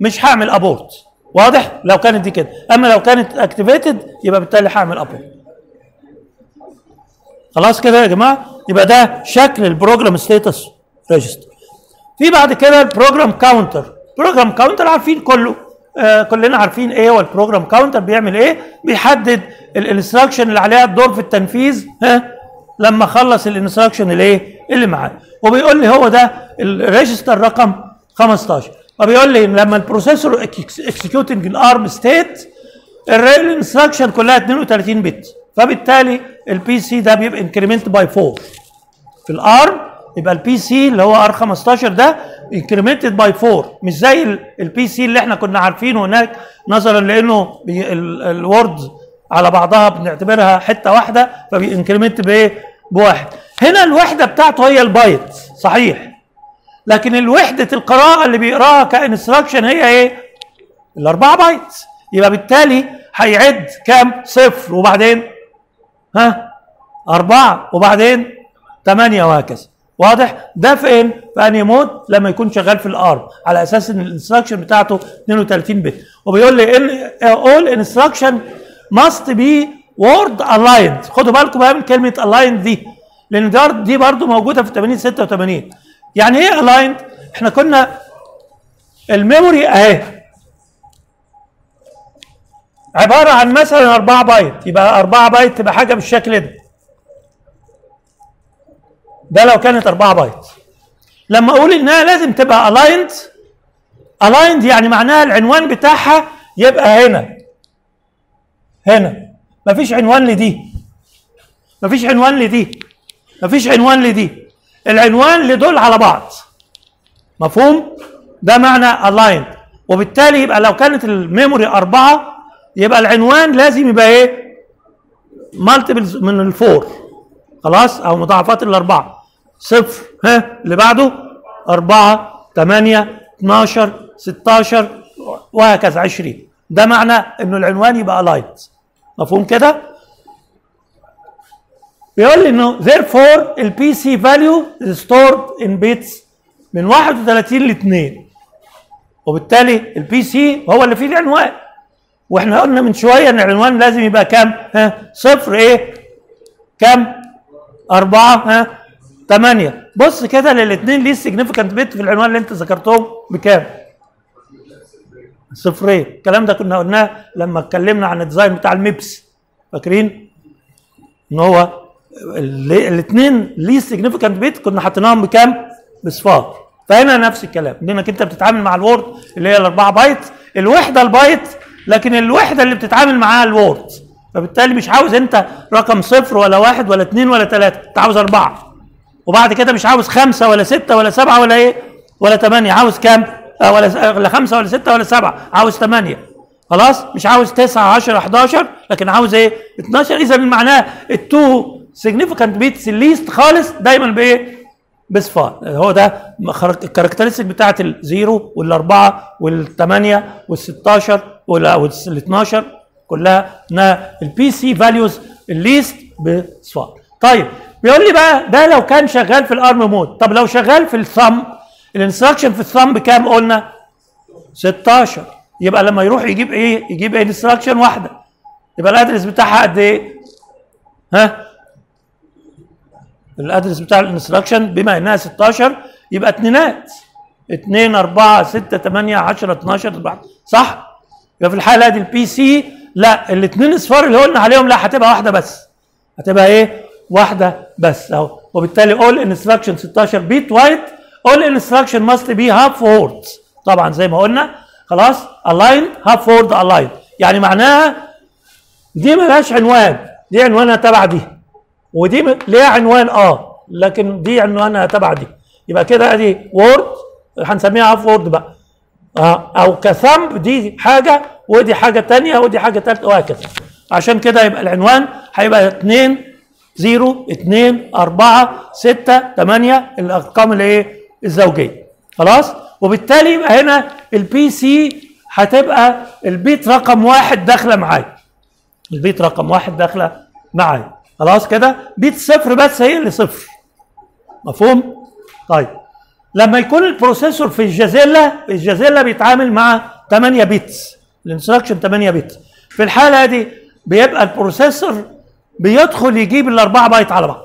مش هعمل abort واضح؟ لو كانت دي كده. أما لو كانت activated يبقى بالتالي هعمل abort خلاص كده يا جماعة؟ يبقى ده شكل ال program status register في بعد كده ال program counter program counter عارفين كله. آه كلنا عارفين إيه هو ال program counter بيعمل إيه؟ بيحدد ال instruction اللي عليها الدور في التنفيذ ها؟ لما خلص ال instruction الايه اللي معاه. وبيقول لي هو ده ال register رقم 15 فبيقول لي لما ال processor executing ال ARM state ال instruction كلها 32 bit فبالتالي ال PC ده بيبقى increment by 4 في ال ARM يبقى ال PC اللي هو R 15 ده incremented by 4 مش زي ال PC اللي إحنا كنا عارفينه هناك نظرا لأنه ال word على بعضها بنعتبرها حتة واحدة فبي increment بإيه؟ بواحد. هنا الوحدة بتاعته هي البايت صحيح. لكن الوحدة القراءة اللي بيقراها ك instruction هي إيه؟ الأربعة بايت يبقى بالتالي هيعد كام؟ صفر. وبعدين؟ ها؟ أربعة. وبعدين؟ ثمانية وهكذا. واضح؟ ده فين؟ في أنهي mode؟ لما يكون شغال في ال ARM على أساس إن ال instruction بتاعته 32 bit وبيقول لي إن all instruction must be word aligned خدوا بالكم بقى من كلمة aligned دي ده دي برضه موجودة في 80 86 يعني إيه aligned؟ إحنا كنا ال memory أهي عبارة عن مثلا 4 بايت يبقى 4 بايت تبقى حاجة بالشكل ده ده لو كانت 4 بايت. لما أقول إنها لازم تبقى aligned aligned يعني معناها العنوان بتاعها يبقى هنا. هنا. مفيش عنوان لدي. مفيش عنوان لدي. مفيش عنوان لدي. العنوان لدول على بعض. مفهوم؟ ده معنى aligned وبالتالي يبقى لو كانت ال memory أربعة يبقى العنوان لازم يبقى إيه؟ multiples من ال four. خلاص؟ أو مضاعفات الأربعة. صفر ها اللي بعده أربعة ثمانية 12 16 وهكذا 20 ده معنى إنه العنوان يبقى aligned مفهوم كده؟ بيقول لي إنه therefore ال PC value stored in bits من 31 ل 2 وبالتالي ال PC هو اللي فيه العنوان وإحنا قلنا من شوية إن العنوان لازم يبقى كام؟ ها صفر إيه؟ كام؟ أربعة ها ثمانية بص كده للاثنين least significant bit في العنوان اللي انت ذكرتهم بكام؟ صفرين. الكلام ده كنا قلناه لما اتكلمنا عن ال design بتاع ال MIPS. فاكرين؟ ان هو الاثنين least significant bit كنا حاطيناهم بكام؟ بصفار. فهنا نفس الكلام. انك انت بتتعامل مع ال word اللي هي الأربعة بايت الوحدة البايت لكن الوحدة اللي بتتعامل معاها ال word. فبالتالي مش عاوز انت رقم صفر ولا واحد ولا اثنين ولا ثلاثة انت عاوز أربعة. وبعد كده مش عاوز خمسة ولا ستة ولا سبعة ولا إيه؟ ولا ثمانيه عاوز كام؟ آه ولا ولا خمسة ولا ستة ولا سبعة. عاوز ثمانيه خلاص؟ مش عاوز 9 10 11 لكن عاوز إيه؟ 12 إذا معناه ال two significant bits ال least خالص دايما بإيه؟ بصفار هو ده ال characteristic بتاعت ال zero والأربعة والثمانيه وال16 وال12 كلها. انها ال PC values ال least بصفار طيب بيقول لي بقى ده لو كان شغال في ال ARM mode طب لو شغال في ال Thumb ال instruction في ال Thumb بكام قلنا؟ 16 يبقى لما يروح يجيب إيه؟ يجيب instruction واحدة. يبقى ال address بتاعها قد إيه؟ ها؟ ال address بتاع ال instruction بما إنها 16 يبقى اتنينات. 2 4 6 8 10 12 14 صح؟ يبقى في الحالة دي ال PC لا الاثنين اصفار اللي قلنا عليهم لا هتبقى واحدة بس. هتبقى إيه؟ واحدة بس أهو. وبالتالي all instruction 16 bit wide all instruction must be half word طبعا زي ما قلنا خلاص aligned half word aligned. يعني معناها دي ملهاش عنوان. دي عنوانها تبع دي. ودي ليها عنوان آه لكن دي عنوانها تبع دي. يبقى كده أدي word هنسميها half word بقى. آه أو ك Thumb دي حاجة ودي حاجة تانية ودي حاجة ثالثه وهكذا. عشان كده يبقى العنوان هيبقى 2 0 2 4 6 8 الأرقام اللي إيه الزوجية. خلاص؟ وبالتالي يبقى هنا ال PC هتبقى ال bit رقم واحد داخلة معايا. ال bit رقم واحد داخلة معايا. خلاص كده؟ bit صفر بس هي اللي صفر. مفهوم؟ طيب. لما يكون ال processor في ال Jazelle ال Jazelle بيتعامل مع 8 bits ال instruction 8 bit في الحالة دي بيبقى ال processor بيدخل يجيب الأربعة بايت على بعض.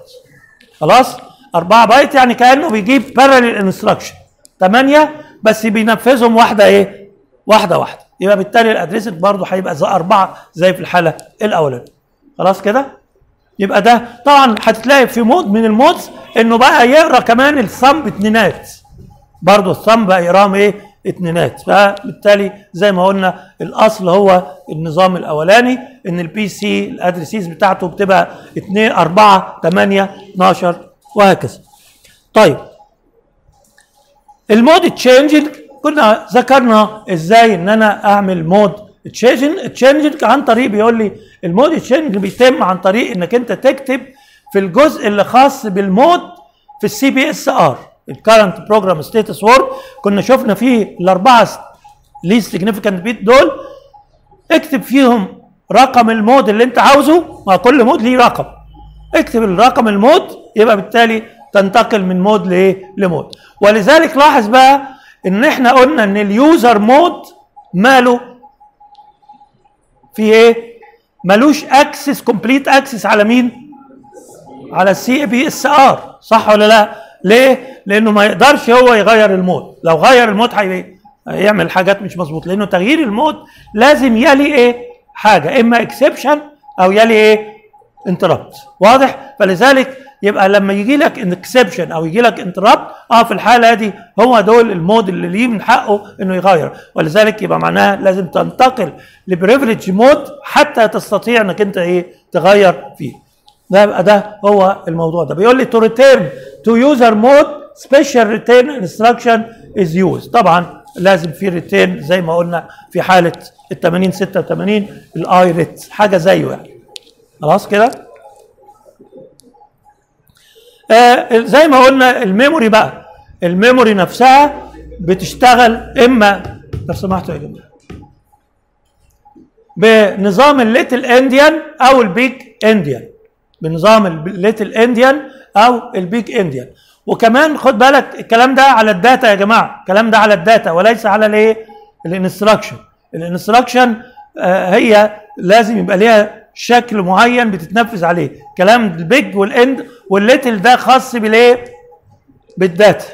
خلاص؟ 4 بايت يعني كأنه بيجيب parallel instruction 8 بس بينفذهم واحدة إيه؟ واحدة واحدة. يبقى بالتالي ال addressing برضه هيبقى زي أربعة زي في الحالة الأولانية. خلاص كده؟ يبقى ده طبعا هتلاقي في mode من ال modes إنه بقى يقرأ كمان ال Thumb اتنينات. برضه ال Thumb بقى يقراهم إيه؟ اتنينات. فبالتالي زي ما قلنا الأصل هو النظام الأولاني إن ال PC ال addresses بتاعته بتبقى 2 4 8 12 وهكذا. طيب. ال mode changing كنا ذكرنا إزاي إن أنا أعمل mode changing عن طريق بيقول لي ال mode changing بيتم عن طريق إنك أنت تكتب في الجزء اللي خاص بال mode في ال CPSR ال current program status word كنا شفنا فيه الأربعة least significant bit دول. اكتب فيهم رقم ال mode اللي انت عاوزه مع كل mode ليه رقم. اكتب الرقم ال mode يبقى بالتالي تنتقل من mode لإيه؟ ل mode ولذلك لاحظ بقى إن إحنا قلنا إن ال user mode ماله في إيه؟ ملوش access complete access على مين؟ على ال CPSR صح ولا لا؟ ليه؟ لأنه ما يقدرش هو يغير ال mode. لو غير ال mode هي- هيعمل حاجات مش مظبوط لأنه تغيير ال mode لازم يلي إيه؟ حاجة. إما exception أو يلي إيه؟ interrupt واضح؟ فلذلك يبقى لما يجي لك exception أو يجي لك interrupt آه في الحالة دي هو دول ال mode اللي ليه من حقه إنه يغير. ولذلك يبقى معناها لازم تنتقل ل privilege mode حتى تستطيع إنك أنت إيه؟ تغير فيه. ده يبقى ده هو الموضوع ده. بيقول لي to return. To user mode special return instruction is used. طبعا لازم في return زي ما قلنا في حالة ال 80 86 ال IRET حاجة زيه يعني. خلاص كده؟ آه زي ما قلنا ال memory بقى ال memory نفسها بتشتغل إما لو سمحتوا يا جماعة بنظام الليتل انديان أو البيج انديان بنظام الليتل انديان أو البيج انديان وكمان خد بالك الكلام ده على ال data يا جماعة. الكلام ده على ال data وليس على الإيه؟ ال instruction. ال instruction آه هي لازم يبقى ليها شكل معين بتتنفذ عليه. كلام ال big وال end وال little ده خاص بالإيه؟ بال data.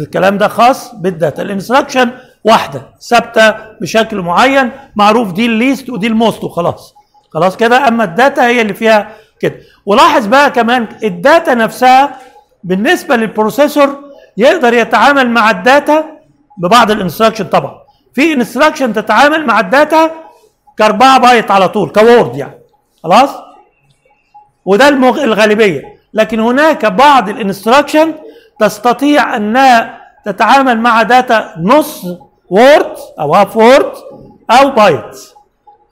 الكلام ده خاص بال data. ال instruction واحدة ثابتة بشكل معين معروف دي ال least ودي ال most وخلاص. خلاص كده؟ أما ال data هي اللي فيها كده. ولاحظ بقى كمان ال data نفسها بالنسبة لل processor يقدر يتعامل مع ال data ببعض ال instruction طبعا. في instruction تتعامل مع ال data كأربعة بايت على طول ك word يعني. خلاص؟ وده المغ... الغالبية. لكن هناك بعض ال instruction تستطيع أنها تتعامل مع data نص word أو half word أو byte.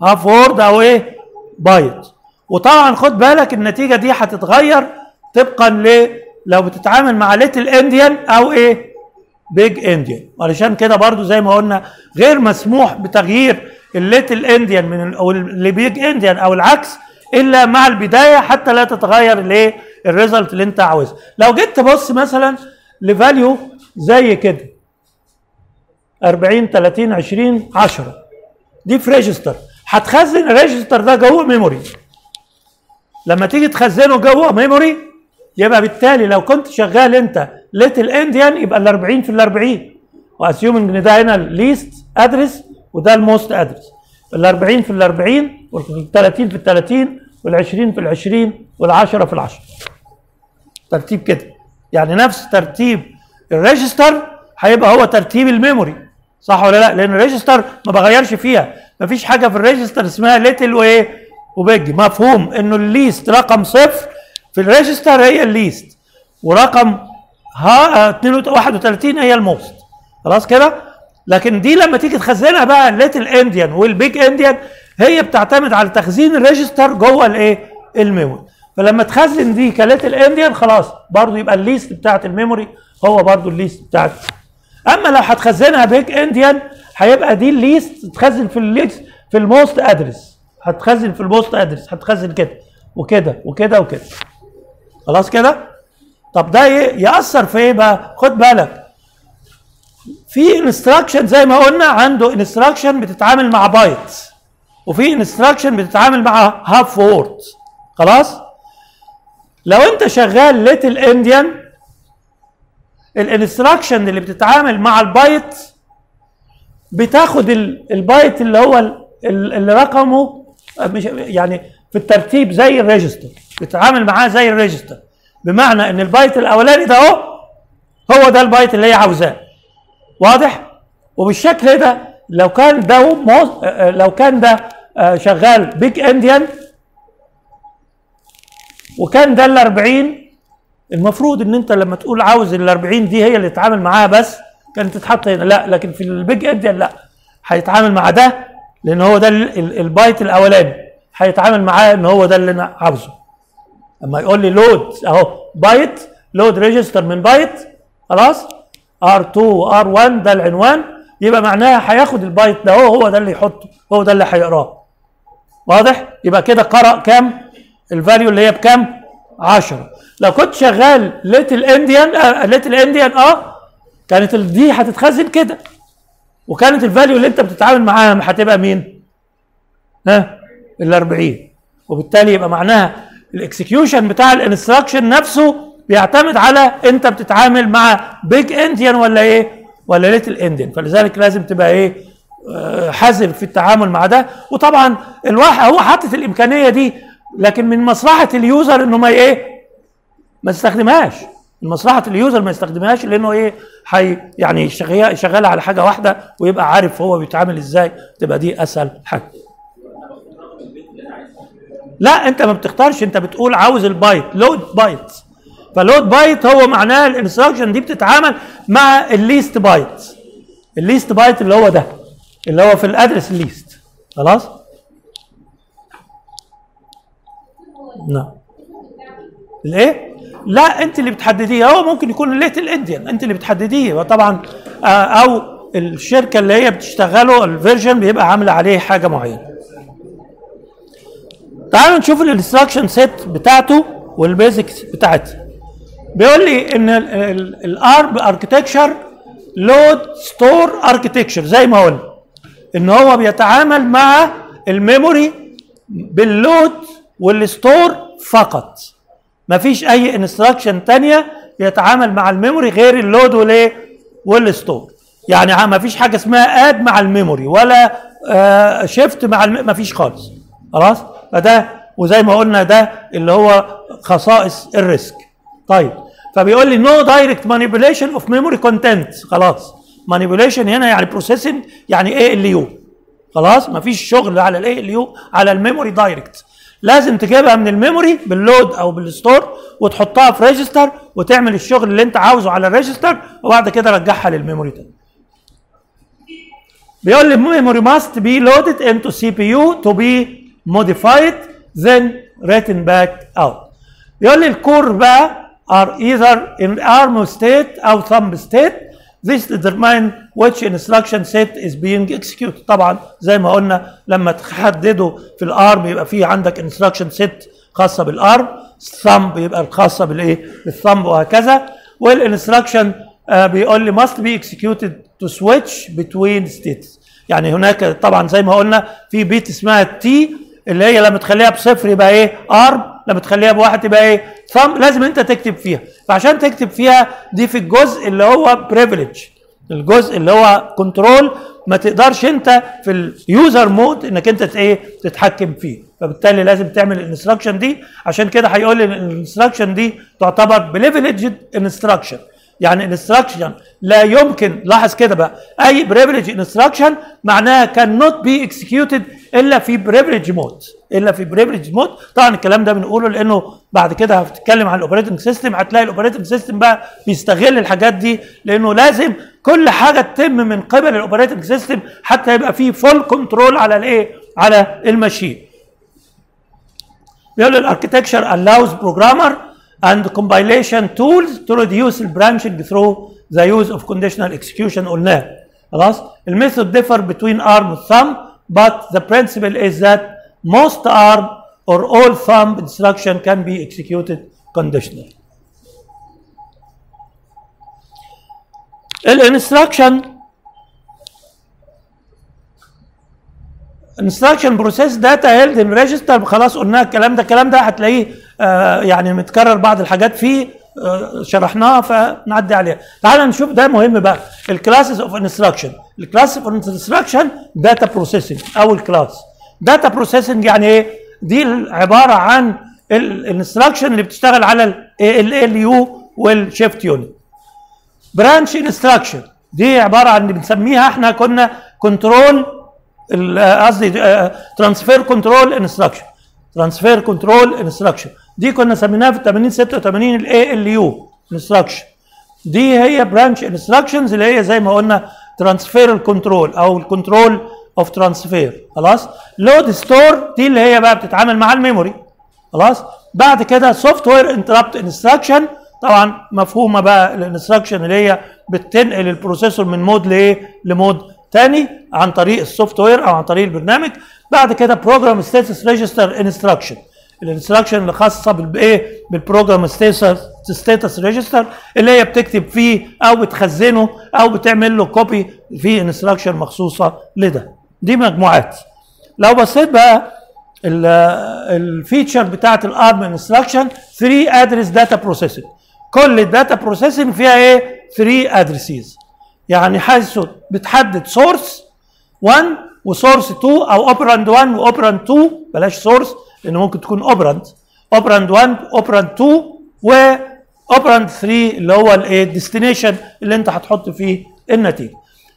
half word أو إيه؟ بايت. وطبعا خد بالك النتيجة دي هتتغير طبقا ل لو بتتعامل مع little endian أو إيه؟ big endian علشان كده برضو زي ما قلنا غير مسموح بتغيير ال little endian من أو ال big endian أو العكس إلا مع البداية حتى لا تتغير الايه ال result اللي أنت عاوزها لو جيت تبص مثلا ل value زي كده 40 30 20 10 دي في register هتخزن ال register ده جوه memory لما تيجي تخزنه جوه memory يبقى بالتالي لو كنت شغال انت little endian يبقى ال 40 في ال 40 و assuming إن ده هنا ال least address وده ال most address ال 40 في ال 40 وال 30 في ال 30 وال 20 في ال 20 وال 10 في ال 10 ترتيب كده. يعني نفس ترتيب ال register هيبقى هو ترتيب ال memory. صح ولا لا؟ لأن ال register ما بغيرش فيها. مفيش حاجة في ال register اسمها little وايه و big مفهوم إنه ال least رقم صفر في ال register هي ال least ورقم ها آه، 32 31 هي ال most. خلاص كده؟ لكن دي لما تيجي تخزنها بقى ال little endian وال big endian هي بتعتمد على تخزين ال register جوه الايه؟ الميموري. فلما تخزن دي ك little endian خلاص برضو يبقى ال least بتاعت ال memory هو برضو ال least بتاعت. أما لو هتخزنها big endian هيبقى دي ال least تتخزن في ال least في ال most address هتخزن في ال most address هتخزن كده وكده وكده وكده. خلاص كده؟ طب ده إيه يأثر في إيه بقى؟ خد بالك. في instruction زي ما قلنا عنده instruction بتتعامل مع بايت وفي instruction بتتعامل مع half word خلاص؟ لو أنت شغال little endian ال instruction اللي بتتعامل مع البايت بتاخد ال- البايت اللي هو ال- ال- اللي رقمه مش يعني في الترتيب زي ال register بتتعامل معاه زي ال register بمعنى إن البايت الأولاني ده أهو هو ده البايت اللي هي عاوزاه. واضح؟ وبالشكل ده لو كان ده مو- آه، لو كان ده آه، شغال big endian وكان ده ال 40 المفروض إن أنت لما تقول عاوز ال 40 دي هي اللي تتعامل معاها بس كانت تتحط هنا. لا لكن في ال big endian لا هيتعامل مع ده لأن هو ده ال- ال- البايت الأولاني. هيتعامل معاه إن هو ده اللي أنا عاوزه. أما يقول لي load أهو byte load register من بايت خلاص؟ R2 وR1 ده العنوان. يبقى معناها هياخد البايت ده هو هو ده اللي يحطه هو ده اللي هيقراه. واضح؟ يبقى كده قرأ كام؟ ال value اللي هي بكام؟ 10 لو كنت شغال little endian little endian آه كانت دي هتتخزن كده. وكانت ال value اللي انت بتتعامل معاها هتبقى مين؟ ها؟ ال 40 وبالتالي يبقى معناها ال execution بتاع ال instruction نفسه بيعتمد على انت بتتعامل مع big endian ولا إيه؟ ولا little endian فلذلك لازم تبقى إيه؟ آه، حذر في التعامل مع ده. وطبعا الواحد هو حاطط الإمكانية دي لكن من مصلحة ال user إنه ما إيه؟ ما يستخدمهاش من مصلحة ال user ما يستخدمهاش لأنه إيه حي يعني شغال على حاجة واحدة ويبقى عارف هو بيتعامل إزاي تبقى دي أسهل حاجة. لا أنت ما بتختارش أنت بتقول عاوز ال byte load byte ف load byte هو معناه ال instruction دي بتتعامل مع ال least byte ال least byte اللي هو ده اللي هو في ال address least خلاص؟ نعم. الإيه؟ لا انت اللي بتحدديه هو ممكن يكون little endian انت اللي بتحدديه. وطبعا آه، أو الشركة اللي هي بتشتغله ال version بيبقى عامله عليه حاجة معينة. تعالوا نشوف ال instruction set بتاعته وال basics بتاعتها. بيقول لي إن ال ARM architecture load store architecture زي ما قلنا إن هو بيتعامل مع ال memory بال load وال store فقط. مفيش أي instruction تانية بيتعامل مع ال memory غير ال load والإيه؟ وال store يعني ما فيش حاجة اسمها add مع ال memory ولا آه shift مع الم... ما فيش خالص. خلاص؟ فده وزي ما قلنا ده اللي هو خصائص ال RISC. طيب فبيقول لي no direct manipulation of memory content خلاص. manipulation هنا يعني processing يعني ALU خلاص؟ مفيش شغل على ال ALU على ال memory direct لازم تجيبها من ال memory بال load أو بال store وتحطها في register وتعمل الشغل اللي أنت عاوزه على ال register وبعد كده رجعها لل memory تاني. بيقول لي memory must be loaded into CPU to be modified then written back out. بيقول لي ال core بقى are either in ARM state أو thumb state. This determine which instruction set is being executed. طبعا زي ما قلنا لما تحدده في ال ARM يبقى في عندك instruction set خاصة بال ARM thumb يبقى الخاصة بالإيه؟ بال thumb وهكذا. وال instruction آه بيقول لي must be executed to switch between states. يعني هناك طبعا زي ما قلنا في bit اسمها T اللي هي لما تخليها بصفر يبقى إيه؟ ARM لما تخليها بواحد يبقى إيه؟ ثم لازم أنت تكتب فيها. فعشان تكتب فيها دي في الجزء اللي هو privilege الجزء اللي هو control ما تقدرش انت في ال user mode انك انت إيه تتحكم فيه. فبالتالي لازم تعمل ال instruction دي. عشان كده هيقول ال instruction دي تعتبر privileged instruction يعني instruction لا يمكن. لاحظ كده بقى. أي privilege instruction معناها كان نوت بي اكسكيوتد إلا في privilege mode إلا في privilege mode طبعا الكلام ده بنقوله لأنه بعد كده هتتكلم عن ال operating system هتلاقي ال operating system بقى بيستغل الحاجات دي لأنه لازم كل حاجة تتم من قبل ال operating system حتى يبقى فيه full control على الإيه؟ على ال machine. بيقول ال architecture allows programmer and compilation tools to reduce branching through the use of conditional execution قلناه خلاص ال method differ between ARM and thumb but the principle is that most ARM or all thumb instruction can be executed conditionally ال instruction instruction process data held in register خلاص قلنا الكلام ده الكلام ده هتلاقيه آه يعني متكرر بعض الحاجات فيه آه، شرحناها فنعدي عليها. تعال نشوف ده مهم بقى. ال classes of instruction ال class of instruction data processing اول class data processing يعني إيه؟ دي عبارة عن ال instruction اللي بتشتغل على ال ALU وال shift unit branch instruction دي عبارة عن اللي بنسميها إحنا كنا control قصدي transfer control instruction transfer control instruction دي كنا سميناها في 80 86 ال ALU instruction دي هي branch instructions اللي هي زي ما قلنا transfer ال control أو ال control of transfer خلاص؟ load store دي اللي هي بقى بتتعامل مع ال memory. خلاص؟ بعد كده software interrupt instruction طبعا مفهومة بقى ال instruction اللي هي بتنقل ال processor من mode لإيه؟ ل mode تاني عن طريق ال software أو عن طريق البرنامج. بعد كده program status register instruction ال instruction اللي خاصه بالايه بال program status register اللي هي بتكتب فيه أو بتخزنه أو بتعمل له copy في instruction مخصوصة لده. دي مجموعات. لو بصيت بقى ال feature بتاعت ال ARM instruction 3 address data processing كل ال data processing فيها إيه؟ 3 addresses يعني حيث بتحدد source 1 و source 2 أو operand 1 و operand 2 بلاش source لأن ممكن تكون operand operand 1 operand 2 و operand 3 اللي هو الايه ال destination اللي أنت هتحط فيه النتيجة.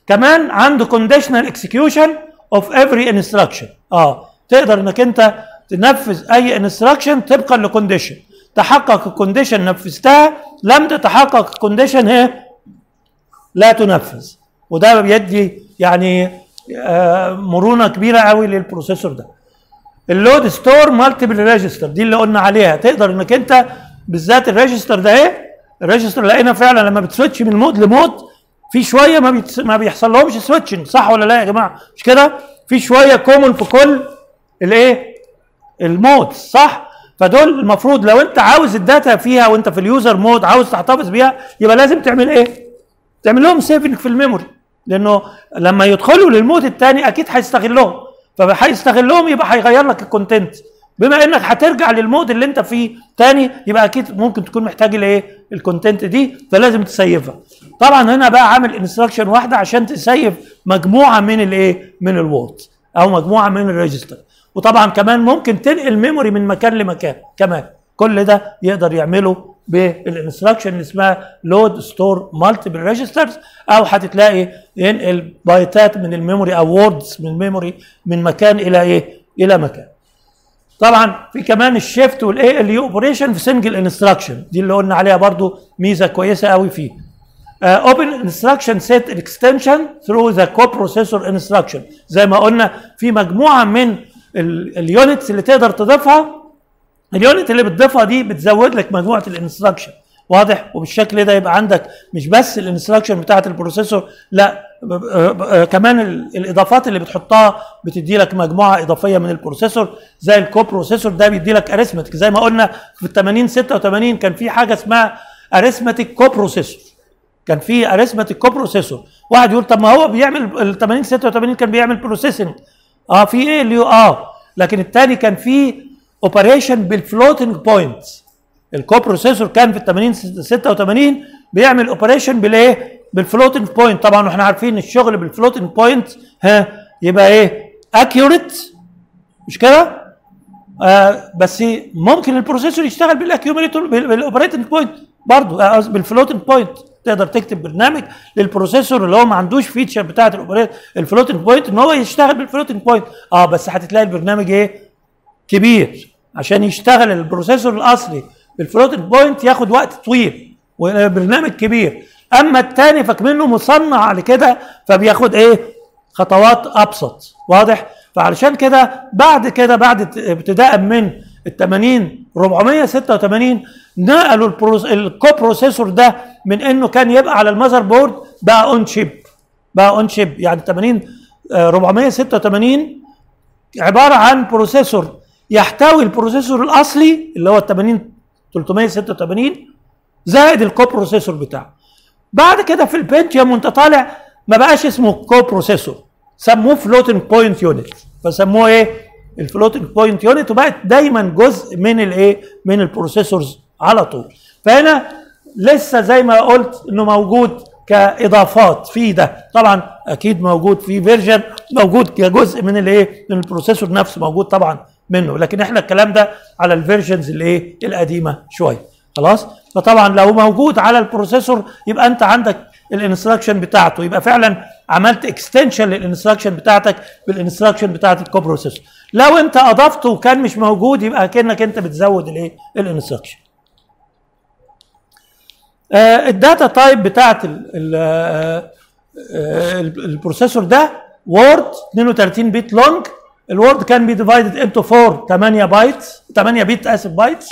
كمان عنده conditional execution of every instruction آه تقدر إنك أنت تنفذ أي instruction طبقا ل condition تحقق ال condition نفذتها لم تتحقق ال condition هي لا تنفذ. وده بيدي يعني آه مرونة كبيرة قوي لل processor ده. ال load store multiple register دي اللي قلنا عليها. تقدر إنك أنت بالذات ال register ده إيه؟ ال register لقينا فعلا لما بت switch من mode ل mode في شوية ما بيتس... ما بيحصل لهمش switching صح ولا لا يا جماعة؟ مش كده؟ في شوية common في كل الإيه؟ ال mode صح؟ فدول المفروض لو أنت عاوز ال data فيها وأنت في ال user mode عاوز تحتفظ بيها يبقى لازم تعمل إيه؟ تعمل لهم saving في ال memory. لأنه لما يدخلوا لل mode الثاني أكيد هيستغلهم. فهيستغلهم يبقى هيغير لك ال content بما إنك هترجع لل mode اللي أنت فيه تاني يبقى أكيد ممكن تكون محتاج الايه ال content دي فلازم تسيفها. طبعا هنا بقى عامل instruction واحدة عشان تسيف مجموعة من الإيه؟ من ال word أو مجموعة من ال register وطبعا كمان ممكن تنقل memory من مكان لمكان كمان. كل ده يقدر يعمله بال instruction اللي اسمها load store multiple registers أو هتتلاقي ينقل بايتات من ال memory أو words من ال memory من مكان إلى إيه؟ إلى مكان. طبعا في كمان ال shift وال ALU operation في single instruction دي اللي قلنا عليها برضو ميزة كويسة قوي فيه. open instruction set extension through the coprocessor instruction زي ما قلنا في مجموعة من ال units اللي تقدر تضيفها ال unit اللي بتضيفها دي بتزود لك مجموعة ال instruction. واضح؟ وبالشكل ده يبقى عندك مش بس ال instruction بتاعة ال processor لا كمان الإضافات اللي بتحطها بتدي لك مجموعة إضافية من ال processor زي ال coprocessor ده بيدي لك arithmetic زي ما قلنا في ال 80 86 كان في حاجة اسمها arithmetic coprocessor كان في arithmetic coprocessor واحد يقول طب ما هو بيعمل ال 80 86 كان بيعمل processing آه في إيه اللي آه لكن الثاني كان في operation بال floating point ال coprocessor كان في ال 80 86 بيعمل operation بالايه بال floating point طبعا وإحنا عارفين الشغل بال floating point ها يبقى إيه؟ accurate مش كده؟ آه بس ممكن ال processor يشتغل بال accumulator بال operating point برضه آه بال floating point تقدر تكتب برنامج لل processor اللي هو ما عندوش feature بتاعة ال operate ال floating point إن هو يشتغل بال floating point آه بس هتلاقي البرنامج إيه؟ كبير. عشان يشتغل ال processor الأصلي بال floating point ياخد وقت طويل وبرنامج كبير. أما الثاني فكمنه مصنع لكده فبياخد إيه؟ خطوات أبسط. واضح؟ فعلشان كده بعد كده بعد ابتداء من ال 80 486 نقلوا ال coprocessor ده من إنه كان يبقى على ال motherboard بقى on chip بقى on chip يعني 80 486 عبارة عن processor يحتوي ال processor الأصلي اللي هو ال 80 386 زائد ال coprocessor بتاعه. بعد كده في ال Pentium وانت طالع ما بقاش اسمه coprocessor سموه floating point unit فسموه إيه؟ ال floating point unit وبقت دايما جزء من الايه من ال processors على طول. فهنا لسه زي ما قلت إنه موجود كإضافات في ده. طبعا أكيد موجود في version موجود كجزء من الايه من ال processor نفسه موجود طبعا. منه. لكن إحنا الكلام ده على ال versions الايه القديمة شوية. خلاص؟ فطبعا لو موجود على ال processor يبقى أنت عندك ال instruction بتاعته. يبقى فعلا عملت extension لل instruction بتاعتك بال instruction بتاعت ال coprocessor لو أنت أضفته وكان مش موجود يبقى كأنك أنت بتزود الإيه؟ ال instruction آه، ال data type بتاعت آه، آه، ال processor ده word 32 bit long ال word can be divided into 4 8 bytes 8 bit اسف bytes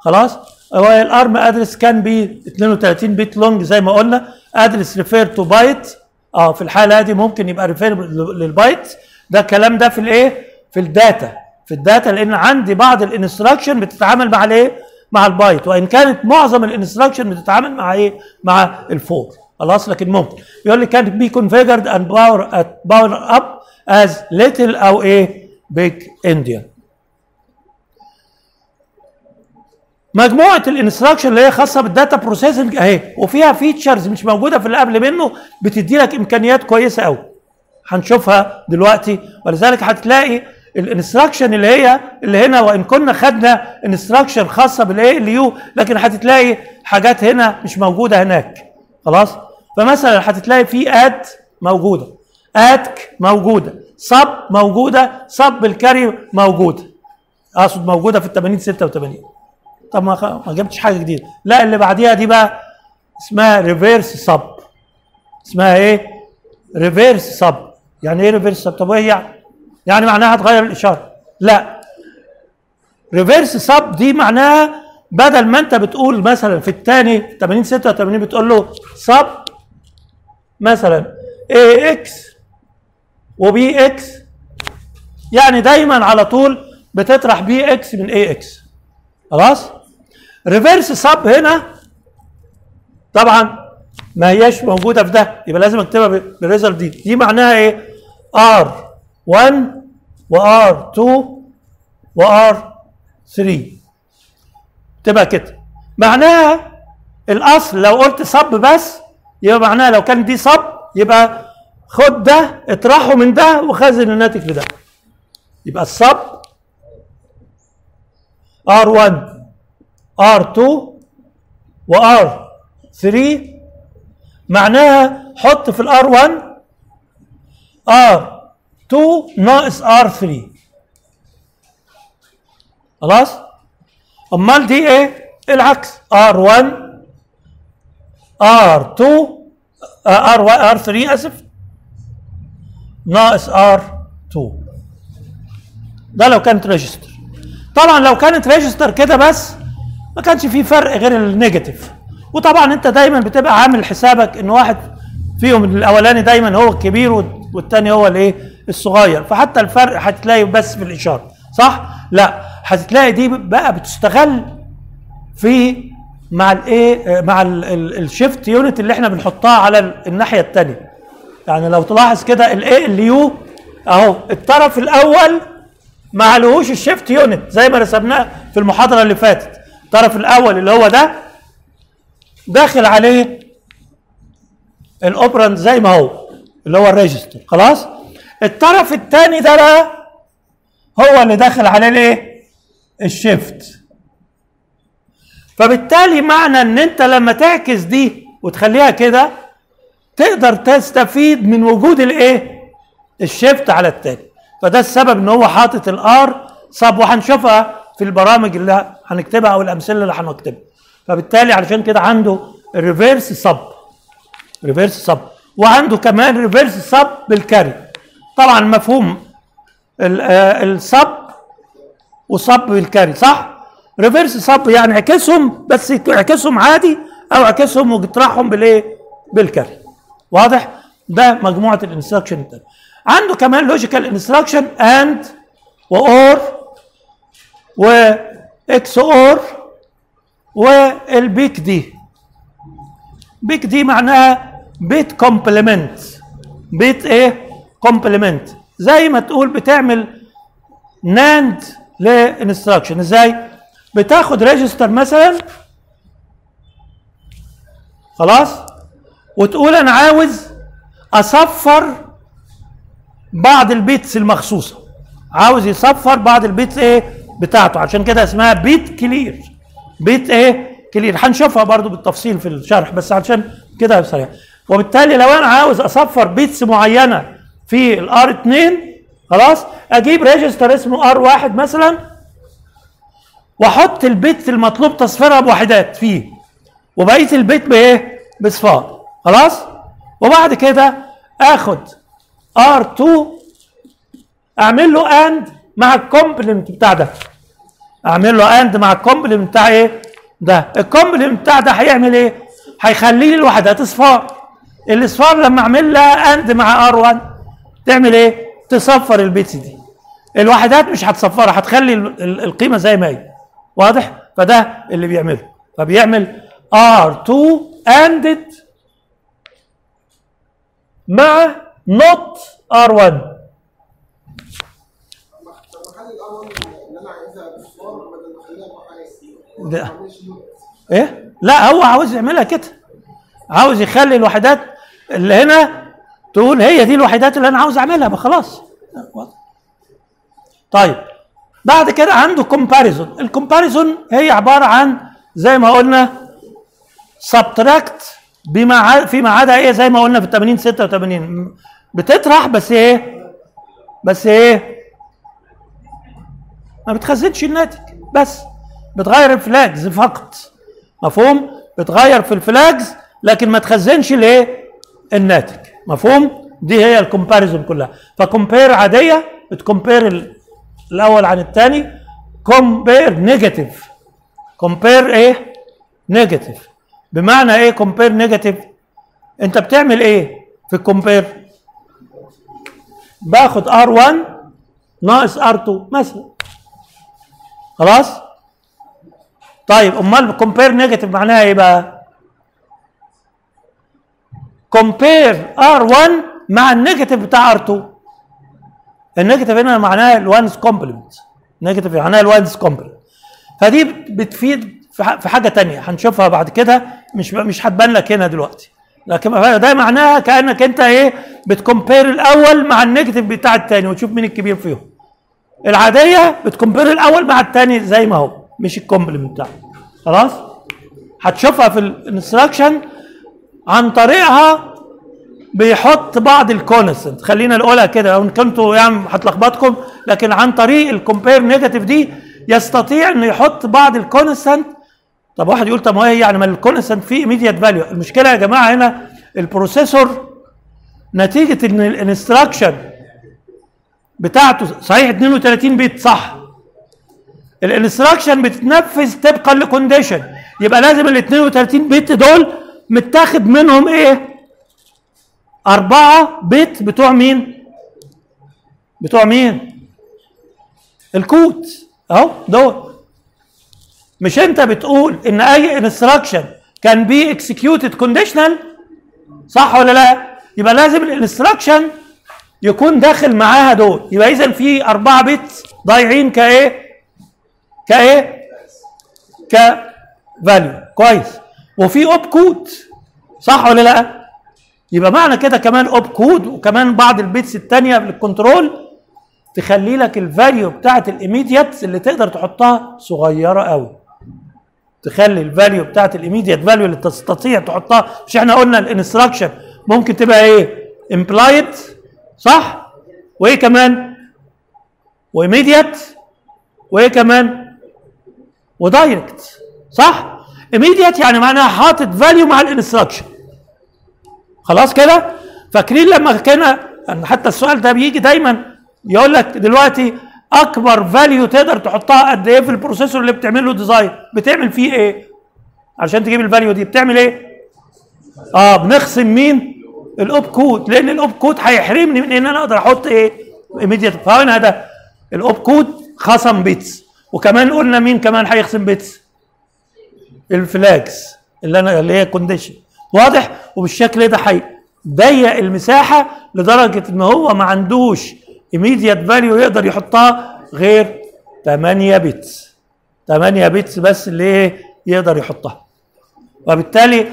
خلاص؟ وال ARM address can be 32 bit long زي ما قلنا. address refer to byte آه في الحالة دي ممكن يبقى refer لل byte ده الكلام ده في الإيه؟ في ال data. في ال data لأن عندي بعض ال instruction بتتعامل مع الإيه؟ مع البايت وإن كانت معظم ال instruction بتتعامل مع إيه؟ مع الفور. خلاص؟ لكن ممكن. يقول لي can be configured and power at power up as little أو إيه big endian مجموعة ال instruction اللي هي خاصة بال data processing أهي وفيها features مش موجودة في اللي قبل منه بتدي لك إمكانيات كويسة قوي هنشوفها دلوقتي ولذلك هتلاقي ال instruction اللي هي اللي هنا وإن كنا خدنا instruction خاصة بال ALU لكن هتتلاقي حاجات هنا مش موجودة هناك. خلاص؟ فمثلا هتتلاقي في add موجودة. ADC موجودة sub موجودة sub بال carry موجودة. أقصد موجودة في ال 80 86 طب ما ما جبتش حاجة جديدة. لا اللي بعديها دي بقى اسمها reverse sub اسمها إيه؟ reverse sub يعني إيه reverse sub طب وايه يعني يعني معناها تغير الإشارة. لا. reverse sub دي معناها بدل ما أنت بتقول مثلا في الثاني 80 86 بتقول له sub مثلا AX و BX يعني دايما على طول بتطرح BX من AX خلاص؟ reverse sub هنا طبعا ما هياش موجودة في ده. يبقى لازم اكتبها بال result دي. دي معناها إيه؟ R 1 و R 2 و R 3 تبقى كده. معناها الأصل لو قلت sub بس يبقى معناها لو كان دي sub يبقى خد ده اطرحه من ده وخزن الناتج في ده يبقى ال sub R1 R2 وR3 معناها حط في الآر 1 R2 ناقص R3 خلاص؟ أمال دي إيه؟ العكس؟ R1 R2 آه، R1 R3 آسف. ناقص R2 ده لو كانت register طبعا لو كانت register كده بس ما كانش في فرق غير ال negative وطبعا أنت دايما بتبقى عامل حسابك إن واحد فيهم الأولاني دايما هو الكبير والتاني هو الإيه؟ الصغير. فحتى الفرق هتلاقي بس في الإشارة. صح؟ لا. هتلاقي دي بقى بتستغل في مع الايه مع ال shift unit اللي إحنا بنحطها على الناحية الثانية يعني لو تلاحظ كده الايه ALU أهو الطرف الأول ما عليهوش ال shift unit زي ما رسمناه في المحاضرة اللي فاتت. الطرف الأول اللي هو ده داخل عليه ال operand زي ما هو اللي هو ال register. خلاص؟ الطرف الثاني ده بقى هو اللي داخل عليه الايه؟ ال shift. فبالتالي معنى إن أنت لما تعكس دي وتخليها كده تقدر تستفيد من وجود الايه؟ ال shift على التاني فده السبب إن هو حاطط ال R. sub وهنشوفها في البرامج اللي هنكتبها أو الأمثلة اللي هنكتبها. فبالتالي علشان كده عنده ال reverse sub reverse sub وعنده كمان reverse sub بال carry. طبعا مفهوم ال sub و sub بال carry صح؟ reverse sub يعني اعكسهم بس اعكسهم عادي أو اعكسهم واطرحهم بالإيه؟ بال carry. واضح؟ ده مجموعة ال instruction التانية عنده كمان logical instruction AND و OR و XOR وال BIC دي. BIC دي معناها bit complement bit إيه؟ complement زي ما تقول بتعمل NAND ل instruction. إزاي؟ بتاخد register مثلا. خلاص؟ وتقول أنا عاوز أصفر بعض ال bits المخصوصة. عاوز يصفر بعض ال bits إيه بتاعته. عشان كده اسمها bit clear. bit إيه clear. هنشوفها برضو بالتفصيل في الشرح بس عشان كده سريع. وبالتالي لو أنا عاوز أصفر bits معينة في ال R 2 خلاص أجيب register اسمه R 1 مثلا وأحط ال bit المطلوب تصفيرها بوحدات فيه. وبقيه ال bit بإيه؟ بصفار خلاص؟ وبعد كده آخد R2 أعمل له AND مع ال complement بتاع ده. أعمل له AND مع ال complement بتاع إيه؟ ده. ال complement بتاع ده هيعمل إيه؟ هيخلي لي الوحدات اصفار الإصفار لما أعمل لها AND مع R1 تعمل إيه؟ تصفر ال bits دي. الوحدات مش هتصفرها هتخلي ال- ال- القيمة زي ما هي. واضح؟ فده اللي بيعمله. فبيعمل R2 ANDed مع not R1 طب محل الار 1 اللي أنا عايزها بالصور بدل ما اخليها بحاجه ده. ما اعملش not. إيه لا هو عاوز يعملها كده عاوز يخلي الوحدات اللي هنا تقول هي دي الوحدات اللي أنا عاوز أعملها ما خلاص. طيب بعد كده عنده comparison ال comparison هي عبارة عن زي ما قلنا subtract بما فيما عدا إيه؟ زي ما قلنا في ال 80 86 بتطرح بس إيه؟ بس إيه؟ ما بتخزنش الناتج. بس بتغير ال flags فقط. مفهوم؟ بتغير في ال flags لكن ما تخزنش الإيه؟ الناتج. مفهوم؟ دي هي ال comparison كلها. ف compare عادية بت compare ال- الأول عن الثاني compare negative. compare إيه؟ negative. بمعنى إيه compare negative أنت بتعمل إيه في ال compare باخد R1 ناقص R2 مثلا. خلاص؟ طيب أمال compare negative معناها إيه بقى؟ compare R1 مع ال negative بتاع R2 ال negative هنا معناها ال one's complement negative معناها ال one's complement فدي بتفيد في حاجة تانية. هنشوفها بعد كده. مش مش هتبان لك هنا دلوقتي. لكن ده معناها كأنك انت إيه بت compare الأول مع ال negative بتاع الثاني وتشوف مين الكبير فيهم. العادية بت compare الأول مع الثاني زي ما هو مش ال complement بتاعه. خلاص؟ هتشوفها في ال instruction عن طريقها بيحط بعض ال constant. خلينا نقولها كده. لو كنتوا يعني هتلخبطكم لكن عن طريق ال compare negative دي يستطيع إنه يحط بعض ال constant طب واحد يقول طب ما هي يعني ما ال constant فيه immediate value المشكلة يا جماعة هنا ال processor نتيجة إن ال instruction بتاعته صحيح 32 bit صح ال instruction بتتنفذ طبقا ل condition يبقى لازم ال 32 bit دول متاخد منهم إيه؟ أربعة bit بتوع مين؟ بتوع مين؟ الكود أهو دول مش انت بتقول إن أي instruction can be executed conditional صح ولا لا؟ يبقى لازم ال instruction يكون داخل معاها دول يبقى اذا في أربعة bit ضايعين كإيه؟ كإيه؟ ك value كويس وفي op code صح ولا لا؟ يبقى معنى كده كمان op code وكمان بعض ال bits الثانية لل control تخلي لك ال value بتاعت ال immediate اللي تقدر تحطها صغيرة قوي تخلي ال value بتاعت ال immediate value اللي تستطيع تحطها. مش إحنا قلنا ال instruction ممكن تبقى إيه؟ implied صح؟ وايه كمان؟ و immediate وايه كمان؟ و direct صح؟ immediate يعني معناها حاطط value مع ال instruction خلاص كده؟ فاكرين لما كان حتى السؤال ده بيجي دايما يقول لك دلوقتي أكبر value تقدر تحطها قد إيه في ال processor اللي بتعمل له design بتعمل فيه إيه؟ عشان تجيب ال value دي بتعمل إيه؟ آه بنخصم مين؟ ال op code لأن ال op code هيحرمني من إن أنا أقدر أحط إيه؟ immediate. فهنا ده ال op code خصم bits وكمان قلنا مين كمان هيخصم bits ال flags اللي أنا اللي هي condition واضح؟ وبالشكل ده هيضيق المساحة لدرجة إن هو ما عندوش immediate value يقدر يحطها غير 8 bits 8 bits بس اللي يقدر يحطها. وبالتالي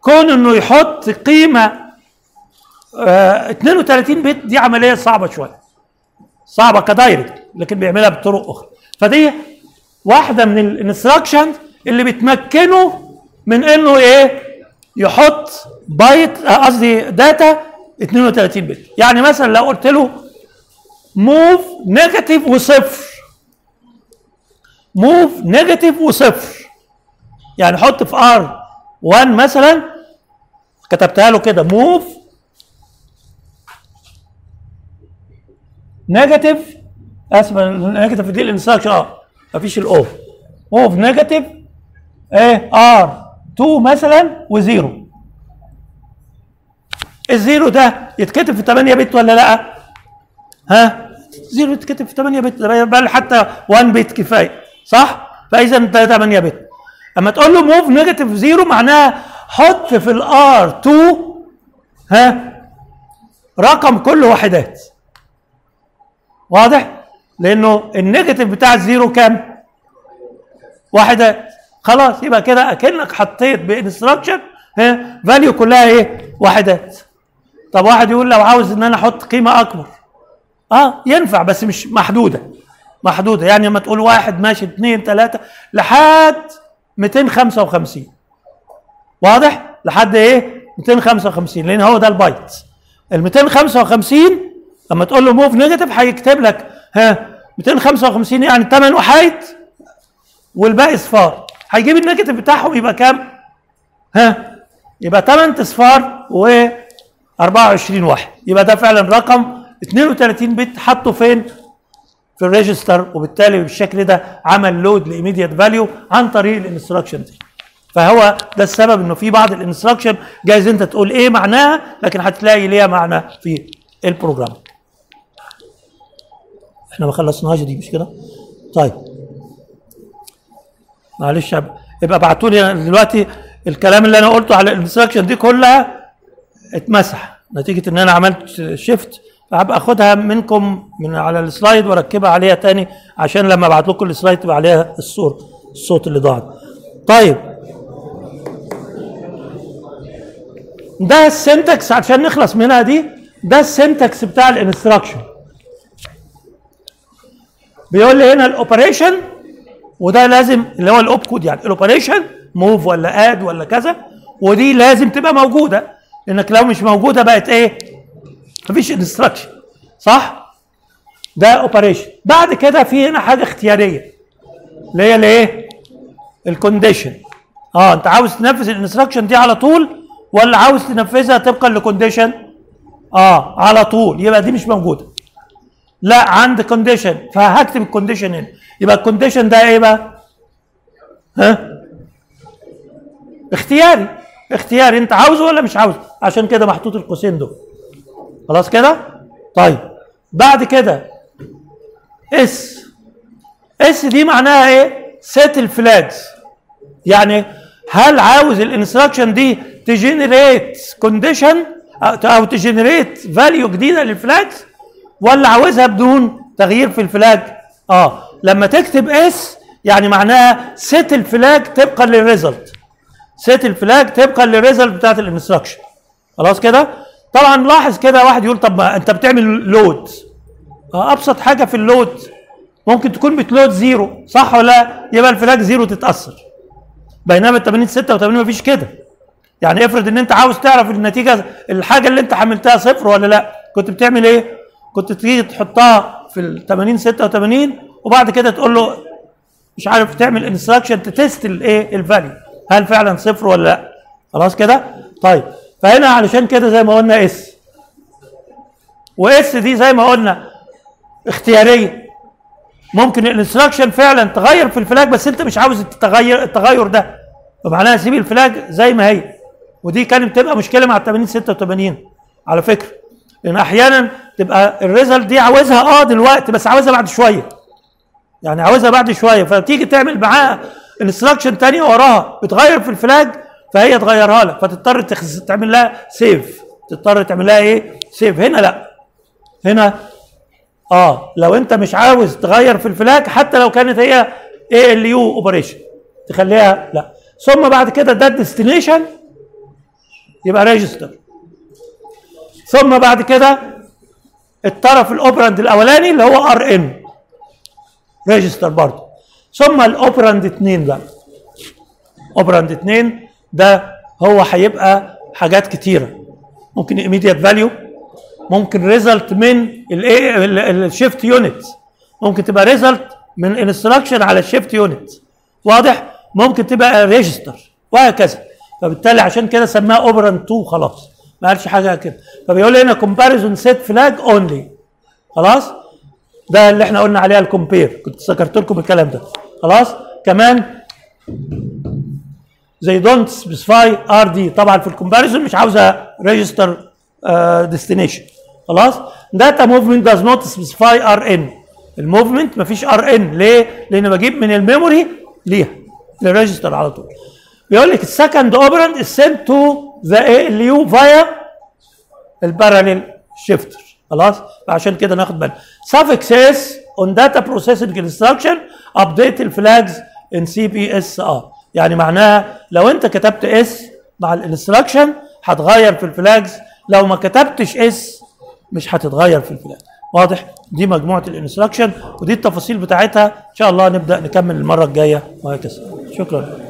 كون إنه يحط قيمة آه 32 bit دي عملية صعبة شوية. صعبة ك direct لكن بيعملها بطرق أخرى. فدي واحدة من ال instruction اللي بتمكنه من إنه إيه؟ يحط بايت آه، قصدي data 32 bit يعني مثلا لو قلت له move negative وصفر move negative وصفر يعني حط في R 1 مثلا. كتبتها له كده. move negative أسف negative دي ال instruction آه. مفيش ال O move negative إيه؟ R 2 مثلا و zero ال zero ده يتكتب في 8 bit ولا لأ؟ ها؟ zero يتكتب في 8 bit بل حتى 1 bit كفاية صح؟ فإذا ده 8 bit أما تقول له move negative zero معناها حط في ال R 2 ها رقم كل وحدات واضح؟ لأنه ال negative بتاع ال zero كام؟ وحدات خلاص يبقى كده أكنك حطيت ب instruction ها value كلها إيه؟ وحدات طب واحد يقول لو عاوز إن أنا أحط قيمة أكبر آه ينفع بس مش محدودة. محدودة. يعني لما تقول واحد ماشي اثنين ثلاثة لحد 255 واضح؟ لحد إيه؟ 255 لأن هو ده البايت. ال 255 لما تقول له move negative هيكتب لك ها 255 يعني 8 وحيد والباقي صفار. هيجيب ال negative بتاعهم يبقى كام؟ ها يبقى 8 اصفار و 24 واحد. يبقى ده فعلا رقم 32 bit حطه فين؟ في ال register وبالتالي بالشكل ده عمل load ل immediate value عن طريق ال instruction دي. فهو ده السبب إنه في بعض ال instruction جايز أنت تقول إيه معناها لكن هتلاقي ليها معنى في ال program. إحنا ما خلصناهاش دي مش كده؟ طيب. معلش يبقى ابعتوا لي دلوقتي الكلام اللي أنا قلته على ال instruction دي كلها اتمسح. نتيجة إن أنا عملت shift فهبقى أخدها منكم من على ال slide وأركبها عليها تاني عشان لما أبعت لكم ال slide تبقى عليها الصور الصوت اللي ضاع طيب. ده ال syntax عشان نخلص منها دي ده ال syntax بتاع ال instruction. بيقول لي هنا ال operation وده لازم اللي هو ال op code يعني ال operation move ولا add ولا كذا ودي لازم تبقى موجودة لأنك لو مش موجودة بقت إيه؟ مفيش instruction صح؟ ده operation بعد كده في هنا حاجة اختيارية. اللي هي الايه؟ ال condition آه أنت عاوز تنفذ ال instruction دي على طول ولا عاوز تنفذها طبقا ل condition آه على طول. يبقى دي مش موجودة. لا عند condition فهكتب ال condition هنا. يبقى ال condition ده إيه بقى؟ ها؟ اختياري. اختياري. أنت عاوزه ولا مش عاوزه؟ عشان كده محطوط القوسين دول. خلاص كده؟ طيب. بعد كده S S دي معناها إيه؟ set ال flags يعني هل عاوز ال instruction دي ت generate condition أو ت generate value جديدة لل flags ولا عاوزها بدون تغيير في ال flag آه. لما تكتب S يعني معناها سيت الفلاج طبقا للريزلت سيت الفلاج طبقا للريزلت بتاعت الانستراكشن خلاص كده؟ طبعا لاحظ كده واحد يقول طب ما أنت بتعمل load آه أبسط حاجة في ال load ممكن تكون بت load zero صح ولا؟ لا يبقى ال flag zero تتأثر. بينما ال 80 86 مفيش كده. يعني افرض إن أنت عاوز تعرف النتيجة الحاجة اللي أنت حملتها صفر ولا لأ؟ كنت بتعمل إيه؟ كنت تيجي تحطها في ال 80 86 وبعد كده تقول له مش عارف تعمل instruction ت test الايه ال value هل فعلا صفر ولا لأ؟ خلاص كده؟ طيب. فهنا علشان كده زي ما قلنا S و S دي زي ما قلنا اختيارية. ممكن ال instruction فعلا تغير في ال flag بس أنت مش عاوز التغير التغير ده. فمعناها سيب ال flag زي ما هي. ودي كانت بتبقى مشكلة مع ال 80 86 على فكرة. لأن أحيانا تبقى ال result دي عاوزها آه دلوقتي بس عاوزها بعد شوية. يعني عاوزها بعد شوية. فتيجي تعمل معاها instruction تانية وراها بتغير في ال flag فهي تغيرها لك فتضطر تخز... تعمل لها save تضطر تعمل لها إيه؟ save هنا لا. هنا آه لو أنت مش عاوز تغير في ال flag حتى لو كانت هي ALU operation تخليها لا. ثم بعد كده ده ال destination يبقى register ثم بعد كده الطرف ال operand الأولاني اللي هو Rn register برضه. ثم ال operand 2 بقى. operand 2 ده هو هيبقى حاجات كتيرة. ممكن immediate value ممكن result من ال shift unit ممكن تبقى result من instruction على ال shift unit واضح؟ ممكن تبقى register وهكذا. فبالتالي عشان كده سماها operand 2 خلاص. ما قالش حاجة كده. فبيقول لي هنا comparison set flag only خلاص؟ ده اللي إحنا قلنا عليها ال compare كنت ذكرت لكم الكلام ده. خلاص؟ كمان زي don't specify Rd طبعا في ال comparison مش عاوزة register destination خلاص؟ data movement does not specify Rn ال movement مفيش Rn ليه؟ لأن بجيب من ال memory ليها لل register على طول. بيقول لك ال second operand is sent to the ALU via ال barrel shifter خلاص؟ فعشان كده ناخد بالنا. suffix s on data processing instruction update ال flags in CPSR يعني معناها لو انت كتبت S مع ال instruction هتغير في ال flags لو ما كتبتش S مش هتتغير في الفلاج. واضح؟ دي مجموعة الانستراكشن ودي التفاصيل بتاعتها. إن شاء الله نبدأ نكمل المرة الجاية وهكذا. شكرا.